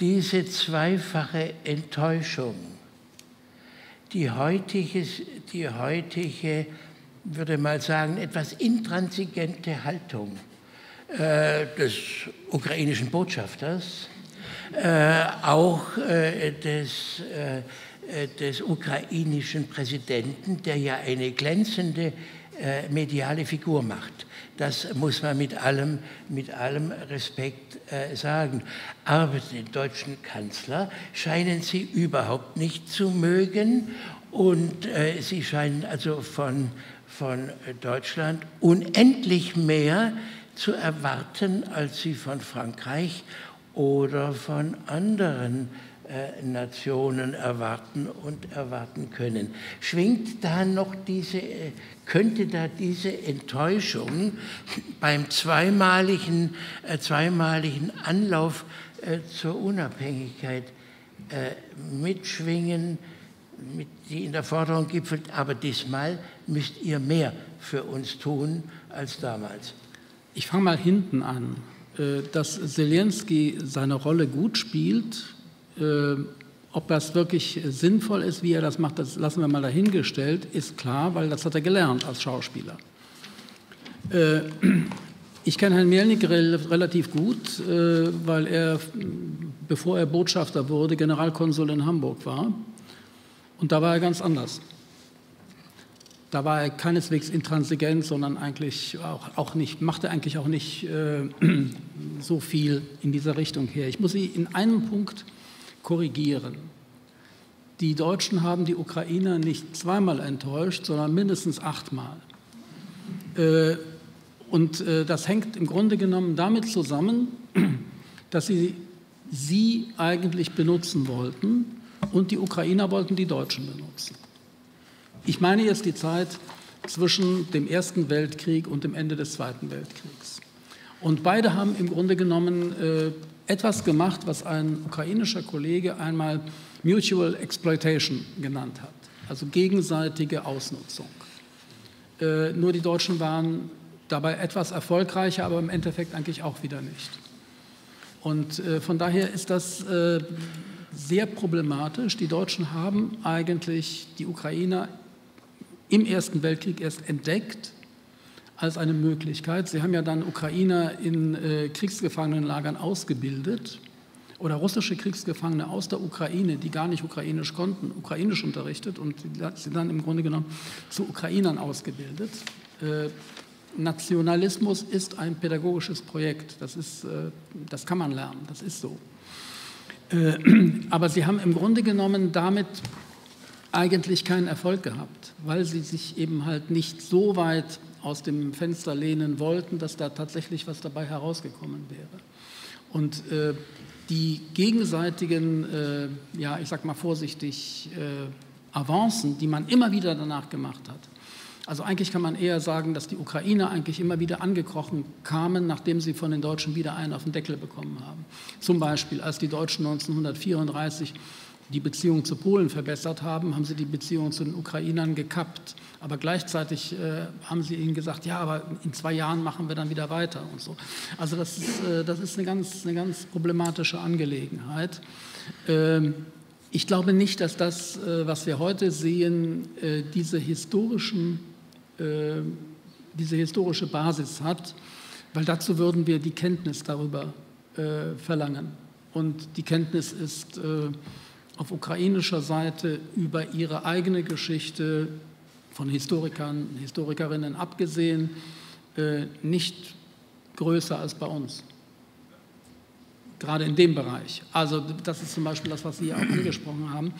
diese zweifache Enttäuschung, die heutige, die heutige würde mal sagen, etwas intransigente Haltung äh, des ukrainischen Botschafters, äh, auch äh, des, äh, äh, des ukrainischen Präsidenten, der ja eine glänzende äh, mediale Figur macht. Das muss man mit allem, mit allem Respekt sagen. Aber den deutschen Kanzler scheinen Sie überhaupt nicht zu mögen und Sie scheinen also von von Deutschland unendlich mehr zu erwarten, als sie von Frankreich oder von anderen äh, Nationen erwarten und erwarten können. Schwingt da noch diese, äh, könnte da diese Enttäuschung beim zweimaligen, äh, zweimaligen Anlauf äh, zur Unabhängigkeit äh, mitschwingen, mit, die in der Forderung gipfelt, aber diesmal müsst ihr mehr für uns tun als damals? Ich fange mal hinten an. Dass Zelensky seine Rolle gut spielt, äh, ob das wirklich sinnvoll ist, wie er das macht, das lassen wir mal dahingestellt, ist klar, weil das hat er gelernt als Schauspieler. Äh, ich kenne Herrn Mielnik relativ gut, äh, weil er, bevor er Botschafter wurde, Generalkonsul in Hamburg war. Und da war er ganz anders. Da war er keineswegs intransigent, sondern eigentlich auch, auch nicht, machte eigentlich auch nicht äh, so viel in dieser Richtung her. Ich muss Sie in einem Punkt korrigieren. Die Deutschen haben die Ukrainer nicht zweimal enttäuscht, sondern mindestens achtmal. Äh, und äh, das hängt im Grunde genommen damit zusammen, dass sie sie eigentlich benutzen wollten und die Ukrainer wollten die Deutschen benutzen. Ich meine jetzt die Zeit zwischen dem Ersten Weltkrieg und dem Ende des Zweiten Weltkriegs. Und beide haben im Grunde genommen äh, etwas gemacht, was ein ukrainischer Kollege einmal Mutual Exploitation genannt hat, also gegenseitige Ausnutzung. Äh, nur die Deutschen waren dabei etwas erfolgreicher, aber im Endeffekt eigentlich auch wieder nicht. Und äh, von daher ist das äh, sehr problematisch. Die Deutschen haben eigentlich die Ukrainer im Ersten Weltkrieg erst entdeckt als eine Möglichkeit. Sie haben ja dann Ukrainer in äh, Kriegsgefangenenlagern ausgebildet oder russische Kriegsgefangene aus der Ukraine, die gar nicht ukrainisch konnten, ukrainisch unterrichtet und sie dann im Grunde genommen zu Ukrainern ausgebildet. Äh, Nationalismus ist ein pädagogisches Projekt, das, ist, äh, das kann man lernen, das ist so. Äh, aber sie haben im Grunde genommen damit eigentlich keinen Erfolg gehabt, weil sie sich eben halt nicht so weit aus dem Fenster lehnen wollten, dass da tatsächlich was dabei herausgekommen wäre. Und äh, die gegenseitigen, äh, ja, ich sag mal vorsichtig, äh, Avancen, die man immer wieder danach gemacht hat. Also eigentlich kann man eher sagen, dass die Ukrainer eigentlich immer wieder angekrochen kamen, nachdem sie von den Deutschen wieder einen auf den Deckel bekommen haben. Zum Beispiel, als die Deutschen 1934 die Beziehung zu Polen verbessert haben, haben sie die Beziehung zu den Ukrainern gekappt. Aber gleichzeitig äh, haben sie ihnen gesagt, ja, aber in zwei Jahren machen wir dann wieder weiter und so. Also das ist, äh, das ist eine, ganz, eine ganz problematische Angelegenheit. Ähm, ich glaube nicht, dass das, äh, was wir heute sehen, äh, diese, historischen, äh, diese historische Basis hat, weil dazu würden wir die Kenntnis darüber äh, verlangen. Und die Kenntnis ist auf ukrainischer Seite über ihre eigene Geschichte von Historikern, Historikerinnen abgesehen, äh, nicht größer als bei uns. Gerade in dem Bereich. Also das ist zum Beispiel das, was Sie auch angesprochen haben.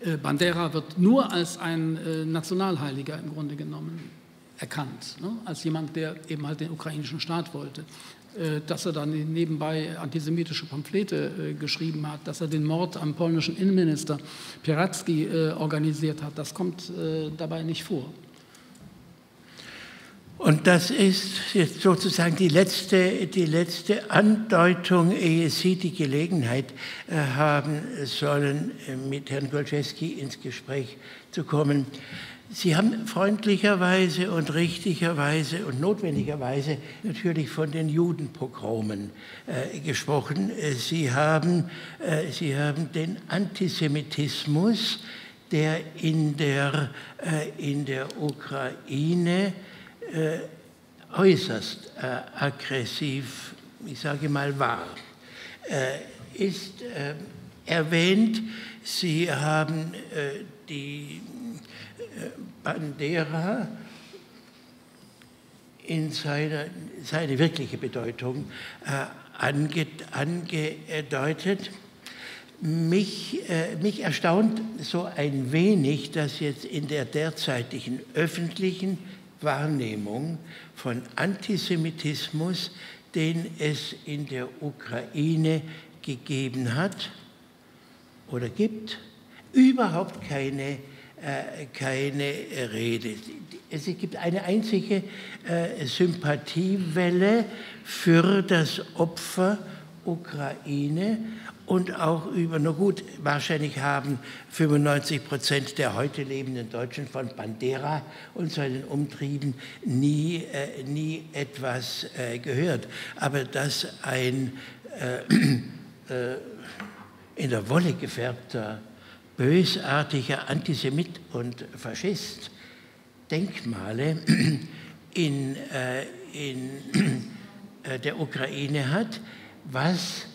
Äh, Bandera wird nur als ein äh, Nationalheiliger im Grunde genommen erkannt, ne? als jemand, der eben halt den ukrainischen Staat wollte. Äh, dass er dann nebenbei antisemitische Pamphlete äh, geschrieben hat, dass er den Mord am polnischen Innenminister Pieracki äh, organisiert hat. Das kommt dabei nicht vor. Und das ist jetzt sozusagen die letzte, die letzte Andeutung, ehe Sie die Gelegenheit haben sollen, mit Herrn Golczewski ins Gespräch zu kommen. Sie haben freundlicherweise und richtigerweise und notwendigerweise natürlich von den Judenpogromen äh, gesprochen. Äh, Sie haben, äh, Sie haben den Antisemitismus, der in der, äh, in der Ukraine äh, äußerst äh, aggressiv, ich sage mal, war, ist erwähnt. Sie haben die Bandera in seiner, seine wirkliche Bedeutung äh, ange, angedeutet. Mich, äh, mich erstaunt so ein wenig, dass jetzt in der derzeitigen öffentlichen Wahrnehmung von Antisemitismus, den es in der Ukraine gegeben hat oder gibt überhaupt keine, keine Rede. Es gibt eine einzige äh, Sympathiewelle für das Opfer Ukraine und auch über, na gut, wahrscheinlich haben 95 Prozent der heute lebenden Deutschen von Bandera und seinen Umtrieben nie, äh, nie etwas äh, gehört. Aber dass ein äh, äh in der Wolle gefärbter, bösartiger Antisemit und Faschist Denkmale in, äh, in äh, der Ukraine hat, was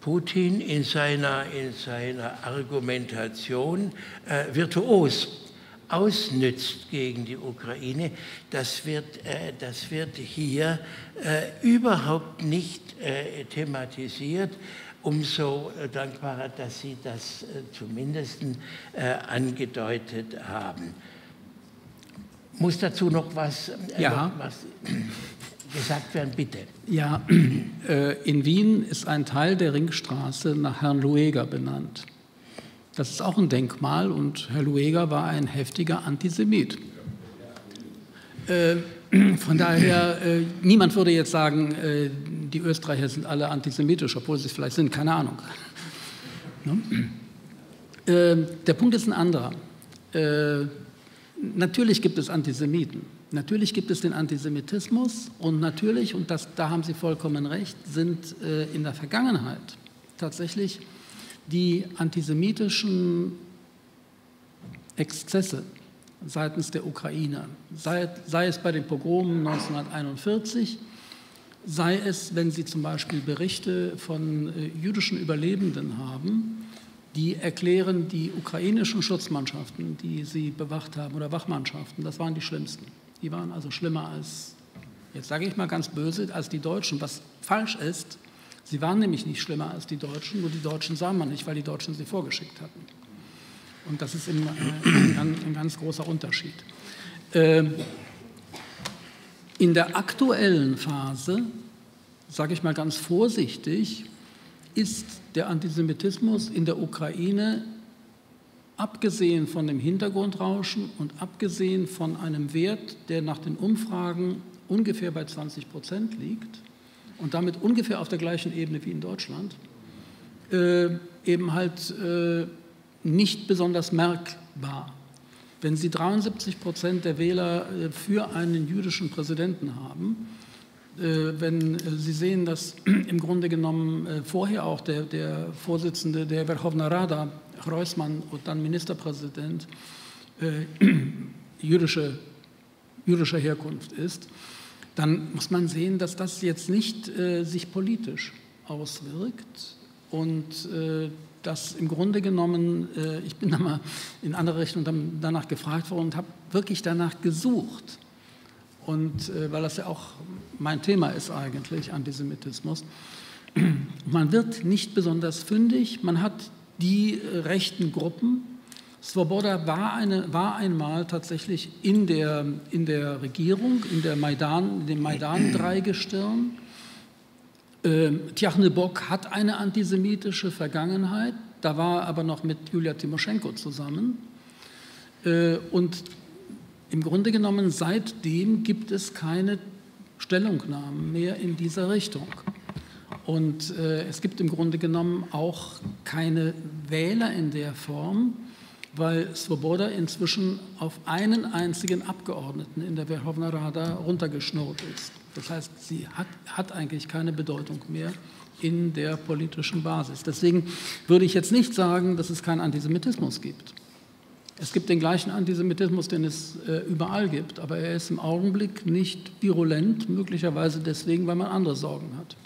Putin in seiner, in seiner Argumentation äh, virtuos ausnützt gegen die Ukraine, das wird, äh, das wird hier äh, überhaupt nicht äh, thematisiert. Umso äh, dankbarer, dass Sie das äh, zumindest angedeutet haben. Muss dazu noch was, ja. noch was gesagt werden, bitte. Ja, äh, in Wien ist ein Teil der Ringstraße nach Herrn Lueger benannt. Das ist auch ein Denkmal und Herr Lueger war ein heftiger Antisemit. Äh, von daher, äh, niemand würde jetzt sagen, die Österreicher sind alle antisemitisch, obwohl sie es vielleicht sind, keine Ahnung. Ne? Der Punkt ist ein anderer. Natürlich gibt es Antisemiten. Natürlich gibt es den Antisemitismus und natürlich, und das, da haben Sie vollkommen recht, sind äh, in der Vergangenheit tatsächlich die antisemitischen Exzesse seitens der Ukrainer, sei, sei es bei den Pogromen 1941, sei es, wenn Sie zum Beispiel Berichte von äh, jüdischen Überlebenden haben, die erklären, die ukrainischen Schutzmannschaften, die sie bewacht haben, oder Wachmannschaften, das waren die schlimmsten. Die waren also schlimmer als, jetzt sage ich mal ganz böse, als die Deutschen, was falsch ist. Sie waren nämlich nicht schlimmer als die Deutschen, nur die Deutschen sah man nicht, weil die Deutschen sie vorgeschickt hatten. Und das ist ein, äh, ein, ein ganz großer Unterschied. Ähm, in der aktuellen Phase, sage ich mal ganz vorsichtig, ist der Antisemitismus in der Ukraine abgesehen von dem Hintergrundrauschen und abgesehen von einem Wert, der nach den Umfragen ungefähr bei 20 Prozent liegt und damit ungefähr auf der gleichen Ebene wie in Deutschland, äh, eben halt äh, nicht besonders merkbar. Wenn Sie 73 Prozent der Wähler äh, für einen jüdischen Präsidenten haben, äh, wenn Sie sehen, dass im Grunde genommen äh, vorher auch der, der Vorsitzende der Verkhovna Rada Reusmann und dann Ministerpräsident äh, jüdische, jüdischer Herkunft ist, dann muss man sehen, dass das jetzt nicht äh, sich politisch auswirkt und äh, dass im Grunde genommen, äh, ich bin da mal in andere Richtung danach gefragt worden und habe wirklich danach gesucht. Und äh, weil das ja auch mein Thema ist eigentlich, Antisemitismus. Man wird nicht besonders fündig, man hat die äh, rechten Gruppen. Svoboda war, eine, war einmal tatsächlich in der, in der Regierung, in, der Maidan, in dem Maidan-Dreigestirn. Ähm, Tjachnebok hat eine antisemitische Vergangenheit, da war er aber noch mit Julia Timoschenko zusammen. Äh, und im Grunde genommen seitdem gibt es keine Stellungnahmen mehr in dieser Richtung. Und äh, es gibt im Grunde genommen auch keine Wähler in der Form, weil Svoboda inzwischen auf einen einzigen Abgeordneten in der Verhovna Rada runtergeschnurrt ist. Das heißt, sie hat, hat eigentlich keine Bedeutung mehr in der politischen Basis. Deswegen würde ich jetzt nicht sagen, dass es keinen Antisemitismus gibt. Es gibt den gleichen Antisemitismus, den es äh, überall gibt, aber er ist im Augenblick nicht virulent, möglicherweise deswegen, weil man andere Sorgen hat.